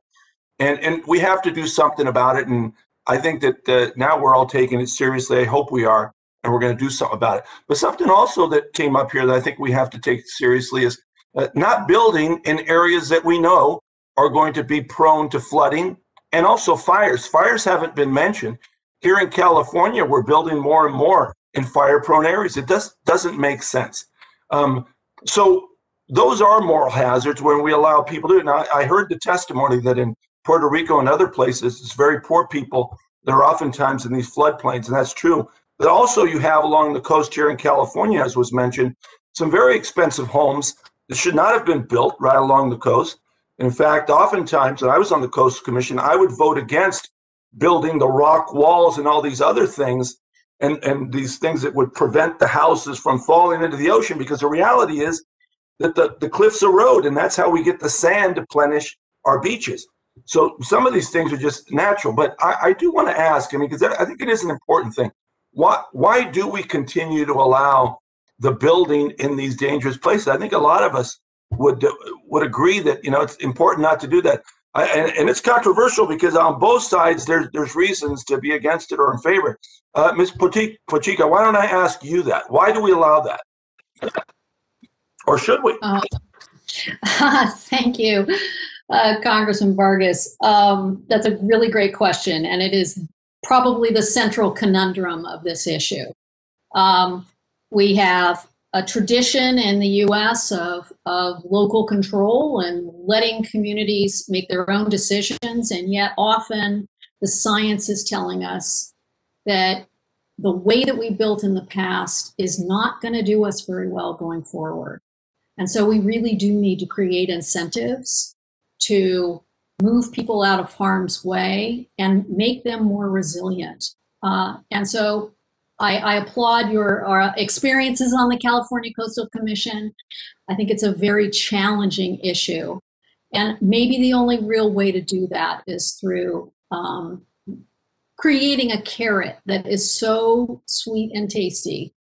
and and we have to do something about it. And I think that uh, now we're all taking it seriously. I hope we are, and we're going to do something about it. But something also that came up here that I think we have to take seriously is uh, not building in areas that we know are going to be prone to flooding and also fires. Fires haven't been mentioned. Here in California, we're building more and more in fire-prone areas. It does doesn't make sense. Um, so those are moral hazards when we allow people to. Now, I heard the testimony that in Puerto Rico and other places, it's very poor people that are oftentimes in these floodplains, and that's true. But also, you have along the coast here in California, as was mentioned, some very expensive homes that should not have been built right along the coast. In fact, oftentimes, when I was on the Coast Commission, I would vote against building the rock walls and all these other things and, and these things that would prevent the houses from falling into the ocean because the reality is that the, the cliffs erode and that's how we get the sand to plenish our beaches. So some of these things are just natural, but I, I do want to ask, I mean, because I think it is an important thing. Why, why do we continue to allow the building in these dangerous places? I think a lot of us would would agree that you know it's important not to do that. I, and, and, it's controversial because on both sides there's there's reasons to be against it or in favor. Uh, Ms. Poticha, why don't I ask you that? Why do we allow that, or should we? Uh, thank you, uh, Congressman Vargas. Um, that's a really great question, and it is probably the central conundrum of this issue. Um, we have a tradition in the US of, of local control and letting communities make their own decisions. And yet, often the science is telling us that the way that we built in the past is not going to do us very well going forward. And so, we really do need to create incentives to move people out of harm's way and make them more resilient. Uh, and so, I, I applaud your uh, experiences on the California Coastal Commission. I think it's a very challenging issue. And maybe the only real way to do that is through um, creating a carrot that is so sweet and tasty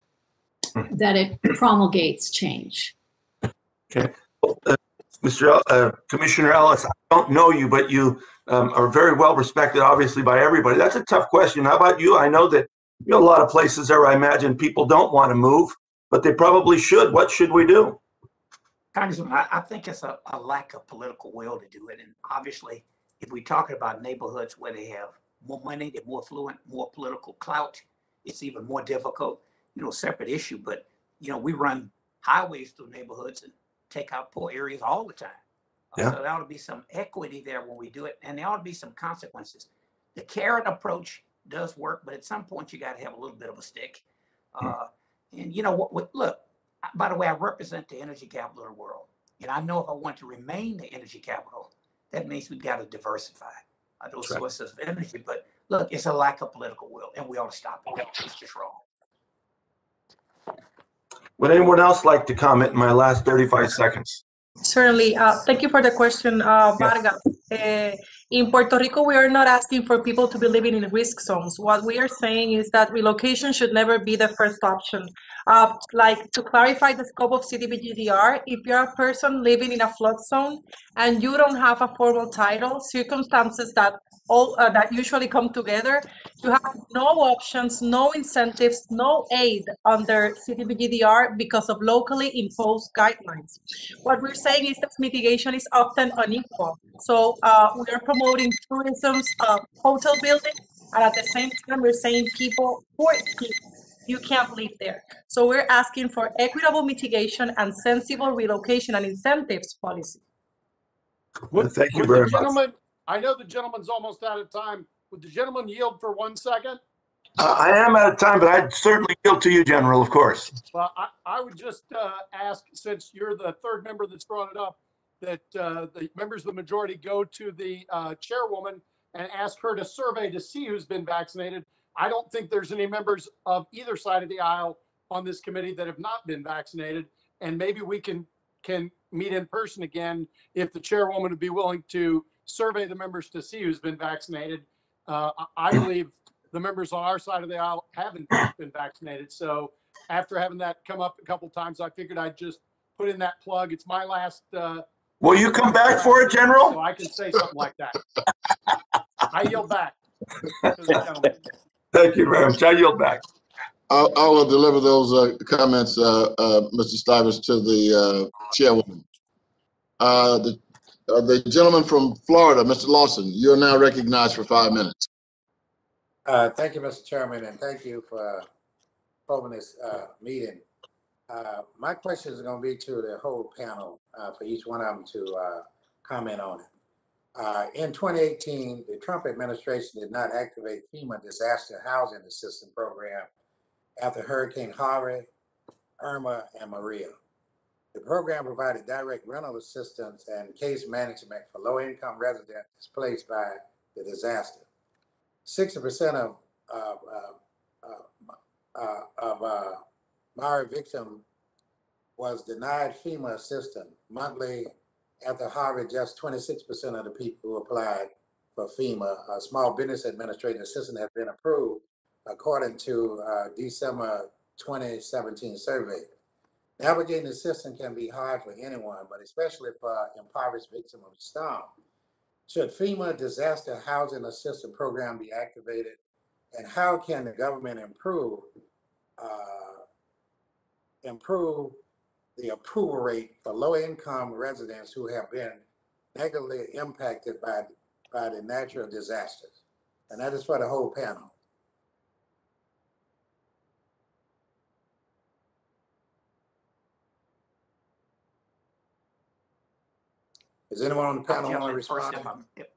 that it promulgates change. Okay. Uh, Mr. El- uh, Commissioner Ellis, I don't know you, but you um, are very well respected, obviously, by everybody. That's a tough question. How about you? I know that you know, a lot of places there, I imagine people don't want to move, but they probably should. What should we do? Congressman, I, I think it's a, a lack of political will to do it. And obviously, if we're talking about neighborhoods where they have more money, they're more fluent, more political clout, it's even more difficult. You know, separate issue, but you know, we run highways through neighborhoods and take out poor areas all the time. Uh, Yeah. So there ought to be some equity there when we do it, and there ought to be some consequences. The carrot approach does work, but at some point you got to have a little bit of a stick. Uh, and you know what, what, look, by the way, I represent the energy capital of the world. And I know if I want to remain the energy capital, that means we've got to diversify uh, those Right. sources of energy. But look, it's a lack of political will, and we ought to stop it. It's just wrong. Would anyone else like to comment in my last 35 seconds? Certainly. Uh, Thank you for the question, uh, Vargas. Uh, In Puerto Rico, we are not asking for people to be living in risk zones. What we are saying is that relocation should never be the first option. Uh, Like, to clarify the scope of CDBGDR, if you're a person living in a flood zone and you don't have a formal title, circumstances that all, uh, that usually come together, you have no options, no incentives, no aid under CDBGDR because of locally imposed guidelines. What we're saying is that mitigation is often unequal. So uh, we are promoting tourism's uh, hotel building, and at the same time, we're saying people, poor people, you can't live there. So we're asking for equitable mitigation and sensible relocation and incentives policy. Thank you very much. I know the gentleman's almost out of time. Would the gentleman yield for one second? Uh, I am out of time, but I'd certainly yield to you, General, of course. Well, I, I would just uh, ask, since you're the third member that's brought it up, that uh, the members of the majority go to the uh, chairwoman and ask her to survey to see who's been vaccinated. I don't think there's any members of either side of the aisle on this committee that have not been vaccinated. And maybe we can, can meet in person again if the chairwoman would be willing to survey the members to see who's been vaccinated. Uh, I- I believe the members on our side of the aisle haven't been vaccinated. So after having that come up a couple times, I figured I'd just put in that plug. It's my last. Uh, Will you come back for it, General? So I can say something like that. I yield back. to the. Thank you very much. I yield back. I, I will deliver those uh, comments, uh, uh, Mr. Stivers, to the uh, chairwoman. Uh, The uh, the gentleman from Florida, Mr. Lawson, you're now recognized for five minutes. Uh, thank you, Mr. Chairman, and thank you for holding this, uh, meeting. Uh, my question is gonna be to the whole panel, uh, for each one of them to, uh, comment on it. Uh, in twenty eighteen, the Trump administration did not activate FEMA Disaster Housing Assistance Program after Hurricane Harvey, Irma, and Maria. The program provided direct rental assistance and case management for low-income residents displaced by the disaster sixty percent of, of, uh, uh, of, uh, Maui victim was denied FEMA assistance monthly after Harvey, just twenty-six percent of the people who applied for FEMA, a small business administrative assistance has been approved according to, uh, December twenty seventeen survey. Navigating the system can be hard for anyone, but especially for impoverished victims of storm. Should FEMA Disaster Housing Assistance Program be activated? And how can the government improve, uh, improve the approval rate for low-income residents who have been negatively impacted by, by the natural disasters? And that is for the whole panel. Is anyone on the panel want to respond? if I'm- If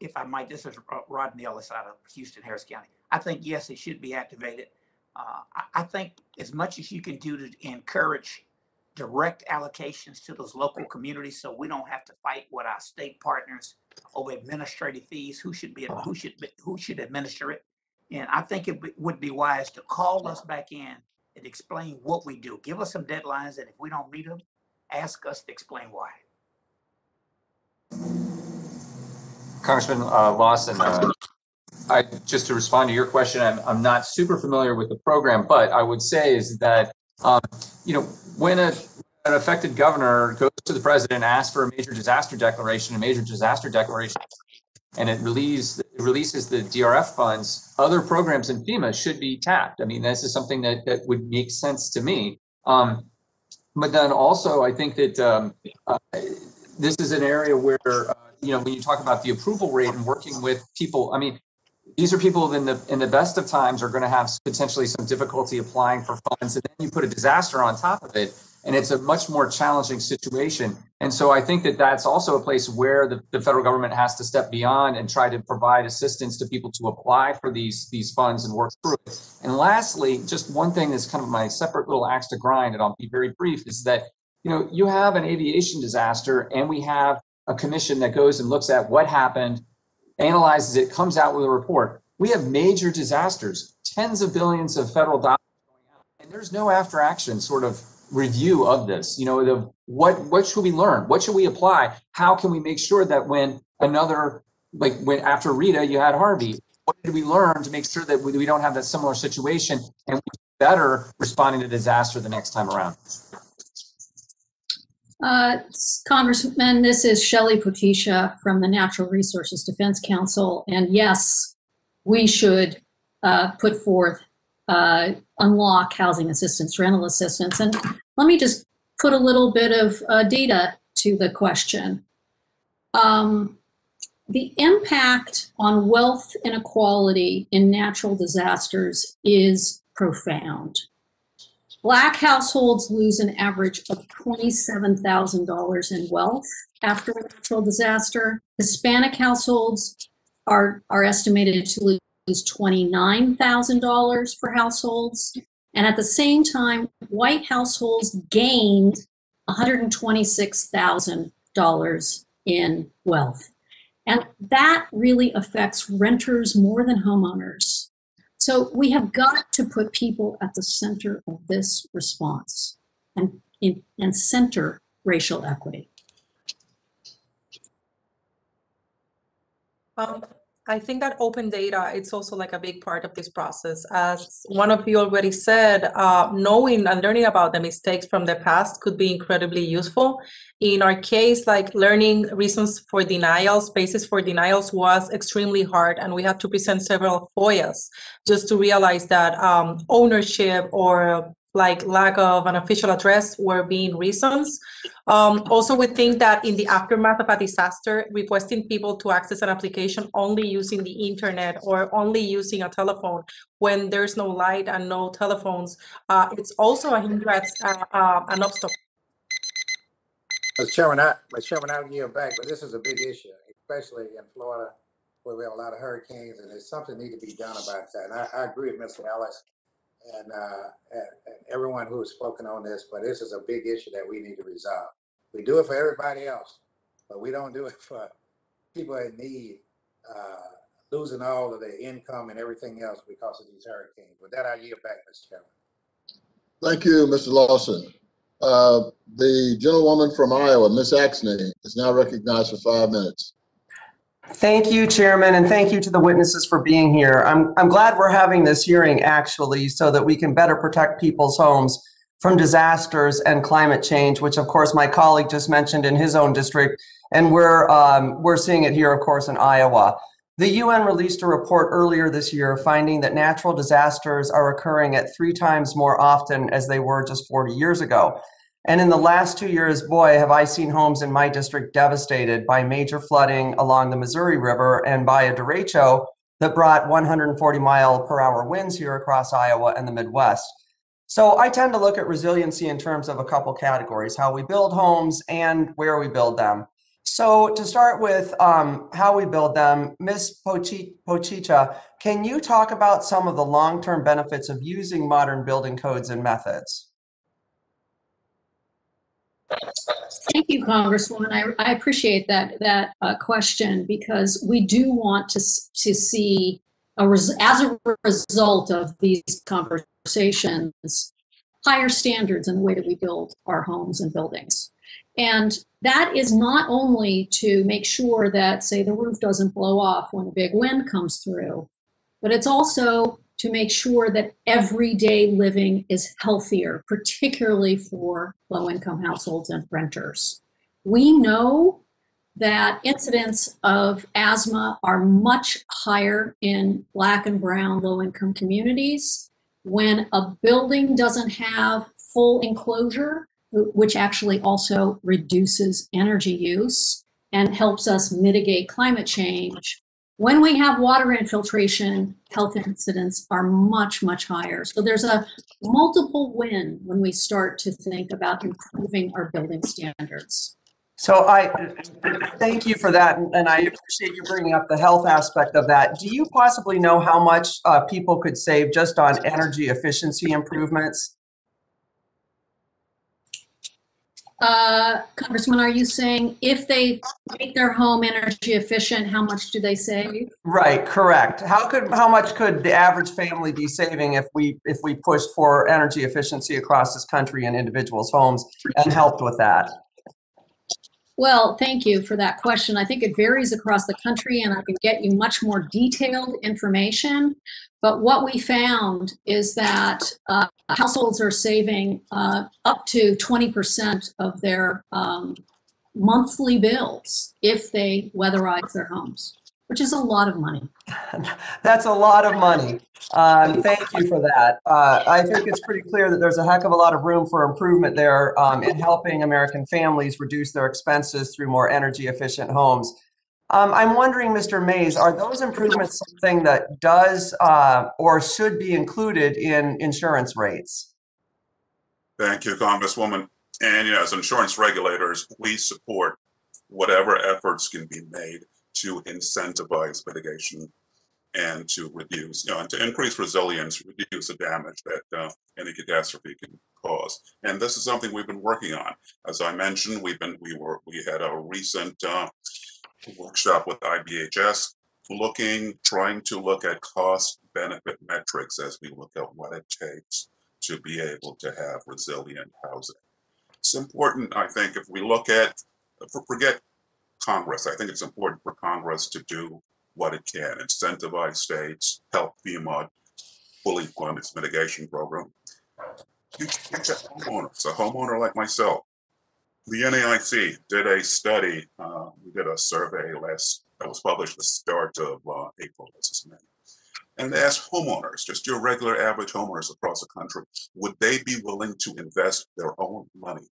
if I might, this is Ro- Rodney Ellis out of Houston, Harris County. I think, yes, it should be activated. Uh, I, I think as much as you can do to encourage direct allocations to those local communities, so we don't have to fight with our state partners over administrative fees, who should be, who should, be- who should administer it. And I think it would- would be wise to call us back in and explain what we do. Give us some deadlines, and if we don't meet them, ask us to explain why. Congressman uh, Lawson, uh, I, just to respond to your question, I'm, I'm not super familiar with the program, but I would say is that, um, you know, when a, an affected governor goes to the president and asks for a major disaster declaration, a major disaster declaration, and it relieves, it releases the DRF funds, other programs in FEMA should be tapped. I mean, this is something that, that would make sense to me. Um, but then also, I think that, um, uh, this is an area where, uh, you know, when you talk about the approval rate and working with people, I mean, these are people in the, in the best of times are going to have potentially some difficulty applying for funds. And then you put a disaster on top of it. and it's a much more challenging situation. And so I think that that's also a place where the, the federal government has to step beyond and try to provide assistance to people to apply for these these funds and work through it. And lastly, just one thing that's kind of my separate little axe to grind, and I'll be very brief, is that you know you have an aviation disaster, and we have a commission that goes and looks at what happened, analyzes it, comes out with a report. We have major disasters, tens of billions of federal dollars going out, and there's no after action sort of review of this. You know, the what what should we learn? What should we apply? How can we make sure that when another like when after Rita you had Harvey, what did we learn to make sure that we, we don't have that similar situation and we better responding to disaster the next time around? Uh, Congressman, this is Shelley Poticha from the Natural Resources Defense Council. And yes, we should uh, put forth uh, unlock housing assistance, rental assistance. And let me just put a little bit of uh, data to the question. Um, the impact on wealth inequality in natural disasters is profound. Black households lose an average of $27,000 in wealth after a natural disaster. Hispanic households are, are estimated to lose $29,000 for households. And at the same time, white households gained $126,000 in wealth. And that really affects renters more than homeowners. So we have got to put people at the center of this response and, and center racial equity. Um, I think that open data, it's also like a big part of this process. As one of you already said, uh, knowing and learning about the mistakes from the past could be incredibly useful. In our case, like learning reasons for denials, basis for denials was extremely hard, and we had to present several FOIAs just to realize that um, ownership or like lack of an official address were being reasons. Um, also, we think that in the aftermath of a disaster, requesting people to access an application only using the internet or only using a telephone when there's no light and no telephones, uh, it's also a hindrance, uh, uh, an obstacle. Mr. Chairman, I, Mr. Chairman, I'll give back, but this is a big issue, especially in Florida, where we have a lot of hurricanes, and there's something need to be done about that. And I, I agree with Mr. Ellis and, uh, and, everyone who has spoken on this, but this is a big issue that we need to resolve. We do it for everybody else, but we don't do it for people in need, uh, losing all of their income and everything else because of these hurricanes. With that, I yield back, Mr. Chairman. Thank you, Mr. Lawson. Uh, the gentlewoman from Iowa, Ms. Axne, is now recognized for five minutes. Thank you, Chairman, and thank you to the witnesses for being here. I'm, I'm glad we're having this hearing actually so that we can better protect people's homes from disasters and climate change, which of course my colleague just mentioned in his own district, and we're um, we're seeing it here, of course, in Iowa. The UN released a report earlier this year finding that natural disasters are occurring at three times more often as they were just 40 years ago. And in the last two years, boy, have I seen homes in my district devastated by major flooding along the Missouri River and by a derecho that brought 140 mile per hour winds here across Iowa and the Midwest. So I tend to look at resiliency in terms of a couple categories, how we build homes and where we build them. So to start with um, how we build them, Ms. Poticha, can you talk about some of the long-term benefits of using modern building codes and methods? Thank you, Congresswoman. I, I appreciate that that uh, question because we do want to to see a res- as a result of these conversations higher standards in the way that we build our homes and buildings. And that is not only to make sure that, say, the roof doesn't blow off when a big wind comes through, but it's also to make sure that everyday living is healthier, particularly for low income households and renters. We know that incidents of asthma are much higher in Black and Brown low income communities. When a building doesn't have full enclosure, which actually also reduces energy use and helps us mitigate climate change, When we have water infiltration, health incidents are much, much higher. So there's a multiple win when we start to think about improving our building standards. So I thank you for that, and I appreciate you bringing up the health aspect of that. Do you possibly know how much uh, people could save just on energy efficiency improvements? Uh, Congressman, are you saying if they make their home energy efficient, how much do they save? Right, correct. How could how much could the average family be saving if we if we pushed for energy efficiency across this country in individuals' homes and helped with that? Well, thank you for that question. I think it varies across the country and I can get you much more detailed information. But what we found is that uh, households are saving uh, up to 20% of their um, monthly bills if they weatherize their homes, which is a lot of money. That's a lot of money. Um, thank you for that. Uh, I think it's pretty clear that there's a heck of a lot of room for improvement there um, in helping American families reduce their expenses through more energy efficient homes. Um, I'm wondering, Mr. Mais, are those improvements something that does uh, or should be included in insurance rates? Thank you, Congresswoman. And, you know, as insurance regulators, we support whatever efforts can be made to incentivize mitigation and to reduce, you know, and to increase resilience, reduce the damage that uh, any catastrophe can cause. And this is something we've been working on. As I mentioned, we've been, we were, we had a recent uh, workshop with IBHS looking, trying to look at cost benefit metrics as we look at what it takes to be able to have resilient housing. It's important, I think, if we look at, forget Congress, I think it's important for Congress to do what it can, incentivize states, help FEMA fully fund its mitigation program. You, you just homeowners, a homeowner like myself, the NAIC did a study. Uh, we did a survey last that was published the start of uh, April. This is May, and they asked homeowners, just your regular average homeowners across the country, would they be willing to invest their own money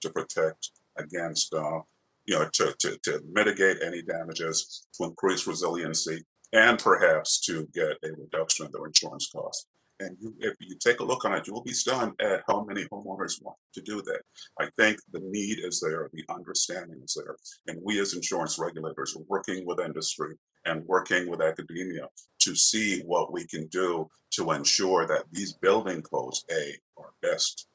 to protect against, uh, you know, to, to to mitigate any damages, to increase resiliency, and perhaps to get a reduction in their insurance costs. And you, if you take a look on it, you will be stunned at how many homeowners want to do that. I think the need is there, the understanding is there. And we as insurance regulators are working with industry and working with academia to see what we can do to ensure that these building codes, A, are best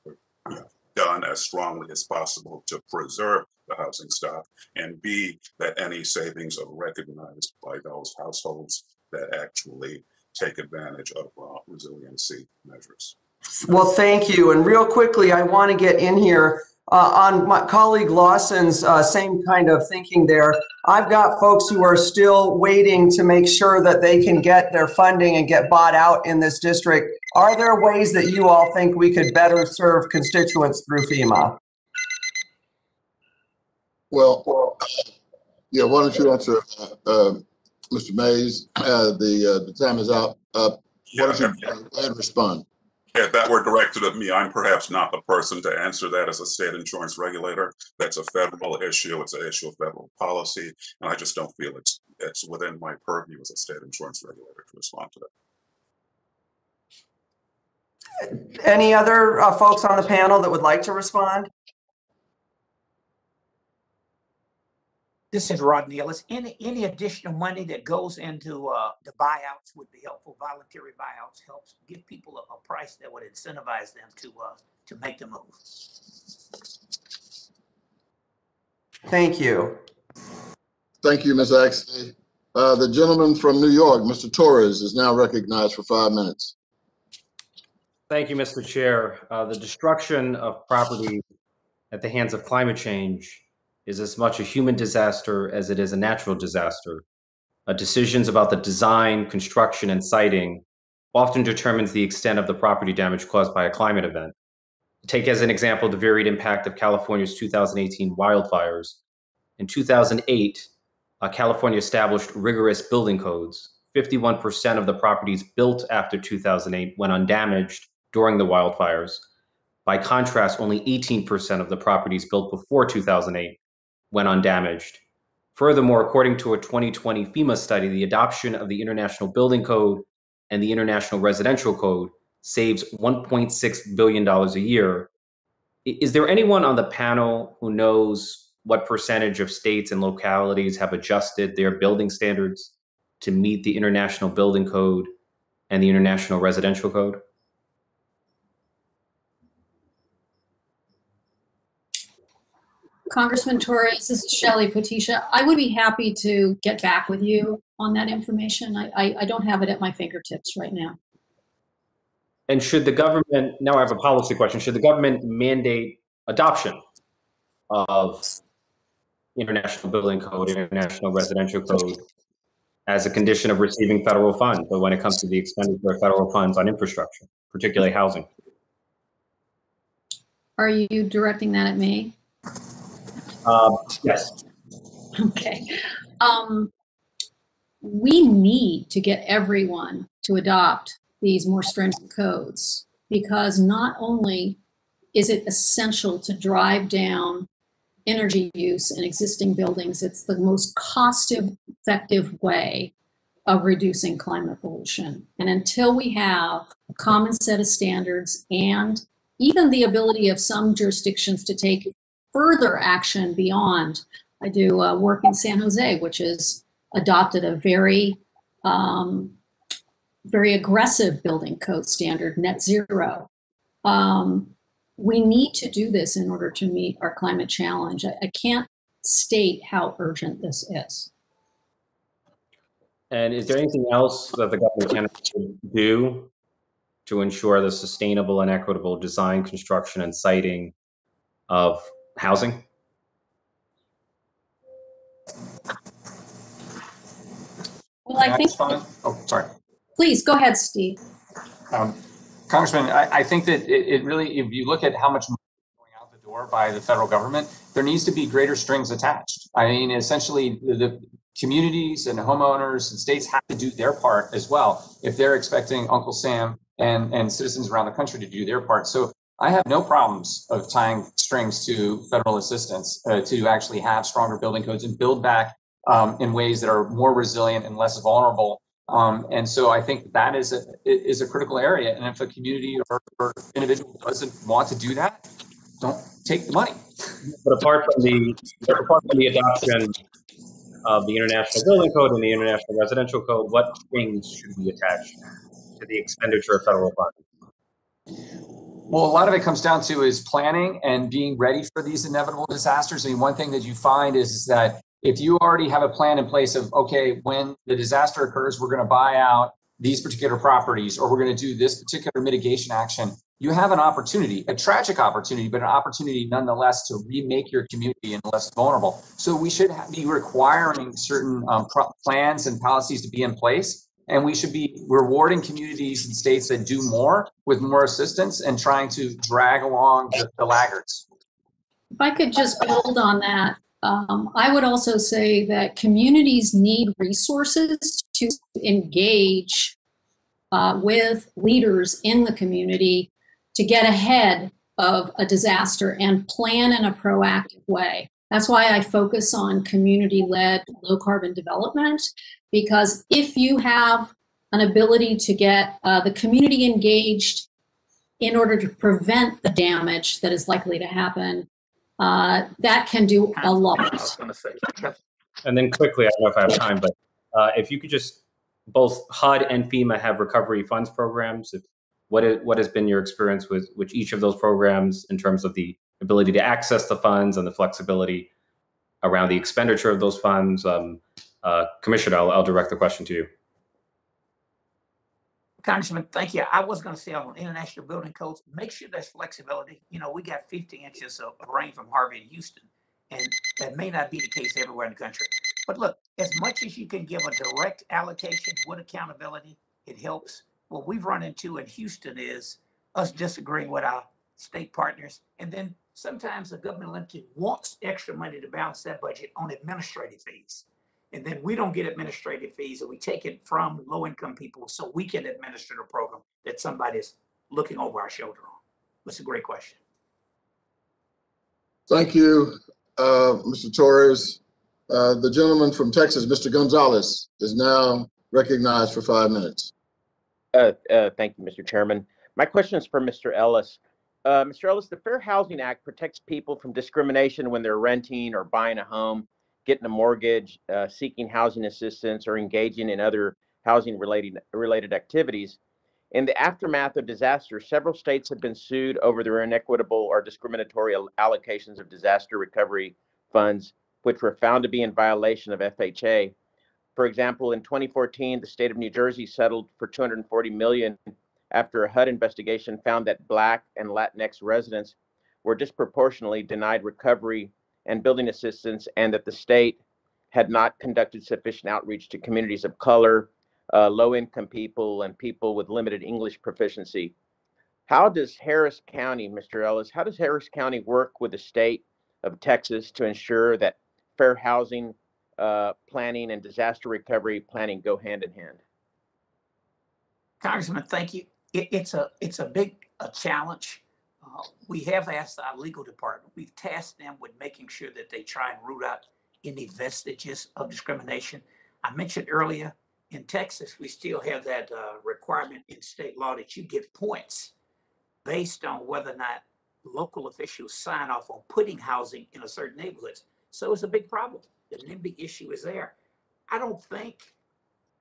done as strongly as possible to preserve the housing stock, and B, that any savings are recognized by those households that actually take advantage of uh, resiliency measures. Well, thank you. And real quickly, I want to get in here uh, on my colleague Lawson's uh, same kind of thinking there. I've got folks who are still waiting to make sure that they can get their funding and get bought out in this district. Are there ways that you all think we could better serve constituents through FEMA? Well, yeah, why don't you answer, uh, uh, Mr. Mais? Uh, the, uh, the time is out. Uh, why don't you go ahead and respond? If that were directed at me, I'm perhaps not the person to answer that as a state insurance regulator. That's a federal issue. It's an issue of federal policy. And I just don't feel it's, it's within my purview as a state insurance regulator to respond to that. Any other uh, folks on the panel that would like to respond? This is Rodney Ellis. Any, any additional money that goes into uh, the buyouts would be helpful. Voluntary buyouts helps give people a, a price that would incentivize them to, uh, to make the move. Thank you. Thank you, Ms. Axne. Uh, the gentleman from New York, Mr. Torres, is now recognized for five minutes. Thank you, Mr. Chair. Uh, the destruction of property at the hands of climate change is as much a human disaster as it is a natural disaster. Uh, decisions about the design, construction, and siting often determines the extent of the property damage caused by a climate event. Take as an example the varied impact of California's 2018 wildfires. In 2008, uh, California established rigorous building codes. 51% of the properties built after 2008 went undamaged during the wildfires. By contrast, only 18% of the properties built before 2008 went undamaged. Furthermore, according to a 2020 FEMA study, the adoption of the International Building Code and the International Residential Code saves $1.6 billion a year. Is there anyone on the panel who knows what percentage of states and localities have adjusted their building standards to meet the International Building Code and the International Residential Code? Congressman Torres, this is Shelley Poticha. I would be happy to get back with you on that information. I, I, I don't have it at my fingertips right now. And should the government, now I have a policy question, should the government mandate adoption of International Building Code, International Residential Code as a condition of receiving federal funds, but when it comes to the expenditure of federal funds on infrastructure, particularly housing? Are you directing that at me? Um, Yes. Okay. Um, we need to get everyone to adopt these more stringent codes because not only is it essential to drive down energy use in existing buildings, it's the most cost effective way of reducing climate pollution. And until we have a common set of standards and even the ability of some jurisdictions to take further action beyond. I do uh, work in San Jose, which has adopted a very, um, very aggressive building code standard, net zero. Um, we need to do this in order to meet our climate challenge. I, I can't state how urgent this is. And is there anything else that the government can do to ensure the sustainable and equitable design, construction, and siting of housing? Well, I think, Oh, sorry. please go ahead, Steve. Um, Congressman, I, I think that it, it really, if you look at how much money is going out the door by the federal government, there needs to be greater strings attached. I mean, essentially, the, the communities and homeowners and states have to do their part as well if they're expecting Uncle Sam and, and citizens around the country to do their part. So I have no problems of tying strings to federal assistance uh, to actually have stronger building codes and build back um, in ways that are more resilient and less vulnerable. Um, and so I think that is a is a critical area. And if a community or, or individual doesn't want to do that, don't take the money. But apart from the, apart from the adoption of the International Building Code and the International Residential Code, what strings should we attach to the expenditure of federal funds? Well, a lot of it comes down to is planning and being ready for these inevitable disasters. I mean, one thing that you find is, is that if you already have a plan in place of, okay, when the disaster occurs, we're going to buy out these particular properties or we're going to do this particular mitigation action, you have an opportunity, a tragic opportunity, but an opportunity nonetheless to remake your community and less vulnerable. So we should be requiring certain um, plans and policies to be in place. And we should be rewarding communities and states that do more with more assistance and trying to drag along the, the laggards. If I could just build on that, um, I would also say that communities need resources to engage uh, with leaders in the community to get ahead of a disaster and plan in a proactive way. That's why I focus on community led low carbon development, because if you have an ability to get uh, the community engaged in order to prevent the damage that is likely to happen, uh, that can do a lot. And then quickly, I don't know if I have time, but uh, if you could just, both HUD and FEMA have recovery funds programs. If, what, is, what has been your experience with, with each of those programs in terms of the ability to access the funds and the flexibility around the expenditure of those funds? Um, uh, Commissioner, I'll, I'll direct the question to you. Congressman, thank you. I was gonna say on international building codes, make sure there's flexibility. You know, we got fifty inches of rain from Harvey and Houston. And that may not be the case everywhere in the country. But look, as much as you can give a direct allocation with accountability, it helps. What we've run into in Houston is us disagreeing with our state partners. And then sometimes the government entity wants extra money to balance that budget on administrative fees. And then we don't get administrative fees and we take it from low income people so we can administer the program that somebody's looking over our shoulder on. That's a great question. Thank you, uh, Mr. Torres. Uh, The gentleman from Texas, Mr. Gonzalez, is now recognized for five minutes. Uh, uh, Thank you, Mr. Chairman. My question is for Mr. Ellis. Uh, Mr. Ellis, the Fair Housing Act protects people from discrimination when they're renting or buying a home, getting a mortgage, uh, seeking housing assistance, or engaging in other housing-related related activities. In the aftermath of disaster, several states have been sued over their inequitable or discriminatory allocations of disaster recovery funds, which were found to be in violation of FHA. For example, in 2014, the state of New Jersey settled for 240 million after a HUD investigation found that Black and Latinx residents were disproportionately denied recovery and building assistance, and that the state had not conducted sufficient outreach to communities of color, uh, low-income people, and people with limited English proficiency. How does Harris County, Mr. Ellis, how does Harris County work with the state of Texas to ensure that fair housing uh, planning and disaster recovery planning go hand in hand? Congressman, thank you. It, it's a, it's a big, a challenge. Uh, We have asked our legal department, we've tasked them with making sure that they try and root out any vestiges of discrimination. I mentioned earlier, in Texas, we still have that uh, requirement in state law that you get points based on whether or not local officials sign off on putting housing in a certain neighborhoods. So it's a big problem. The NIMBY issue is there. I don't think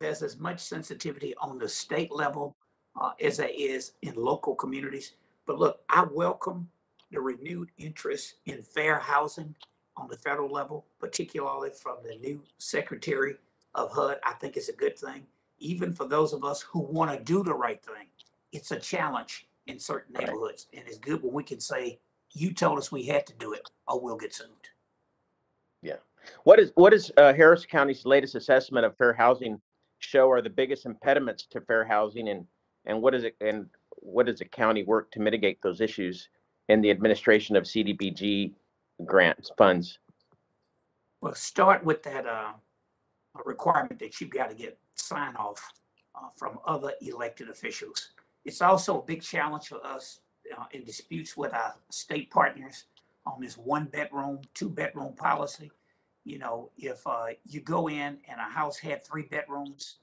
there's as much sensitivity on the state level uh, as there is in local communities. But look, I welcome the renewed interest in fair housing on the federal level, particularly from the new Secretary of HUD. I think it's a good thing. Even for those of us who want to do the right thing, it's a challenge in certain neighborhoods. And it's good when we can say, you told us we had to do it or we'll get sued. Yeah. What is what is uh, Harris County's latest assessment of fair housing show are the biggest impediments to fair housing, and and what is it and what does the county work to mitigate those issues in the administration of CDBG grants funds? Well, start with that uh, requirement that you've got to get sign off uh, from other elected officials. It's also a big challenge for us uh, in disputes with our state partners on this one bedroom, two bedroom policy. You know, if uh, you go in and a house had three bedrooms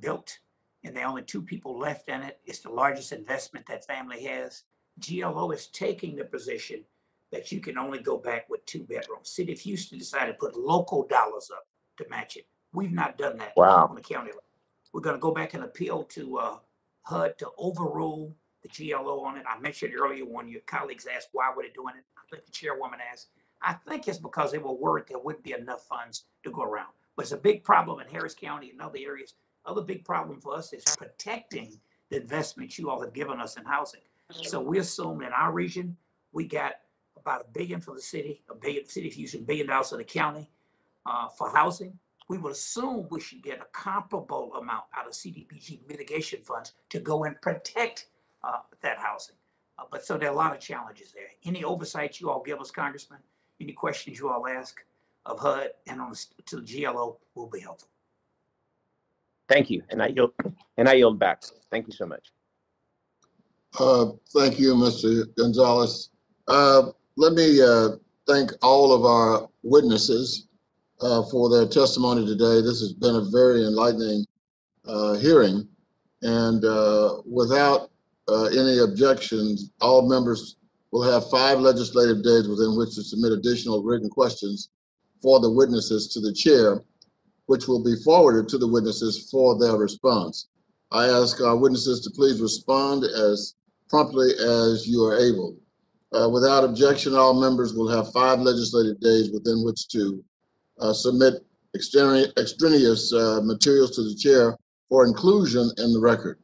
built and there are only two people left in it, it's the largest investment that family has. GLO is taking the position that you can only go back with two bedrooms. City of Houston decided to put local dollars up to match it. We've not done that Wow. on the county level. We're gonna go back and appeal to uh, HUD to overrule the GLO on it. I mentioned earlier when your colleagues asked why were they doing it. I think the chairwoman asked. I think it's because they were worried there wouldn't be enough funds to go around. But it's a big problem in Harris County and other areas. Other big problem for us is protecting the investments you all have given us in housing. So we assume in our region, we got about a billion for the city, a billion, city of Houston, billion dollars for the county uh, for housing. We would assume we should get a comparable amount out of CDBG mitigation funds to go and protect uh, that housing. Uh, But so there are a lot of challenges there. Any oversight you all give us, Congressman, any questions you all ask of HUD and on to the GLO will be helpful. Thank you, and I yield and I yield back. Thank you so much. Uh, Thank you, Mr. Gonzalez. Uh, Let me uh, thank all of our witnesses uh, for their testimony today. This has been a very enlightening uh, hearing. And uh, without uh, any objections, all members will have five legislative days within which to submit additional written questions for the witnesses to the chair, which will be forwarded to the witnesses for their response. I ask our witnesses to please respond as promptly as you are able. Uh, Without objection, all members will have five legislative days within which to uh, submit extraneous uh, materials to the chair for inclusion in the record.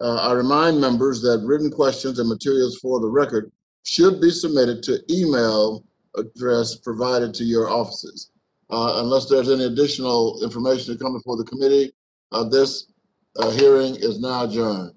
Uh, I remind members that written questions and materials for the record should be submitted to email address provided to your offices. Uh, Unless there's any additional information to come before the committee, uh, this uh, hearing is now adjourned.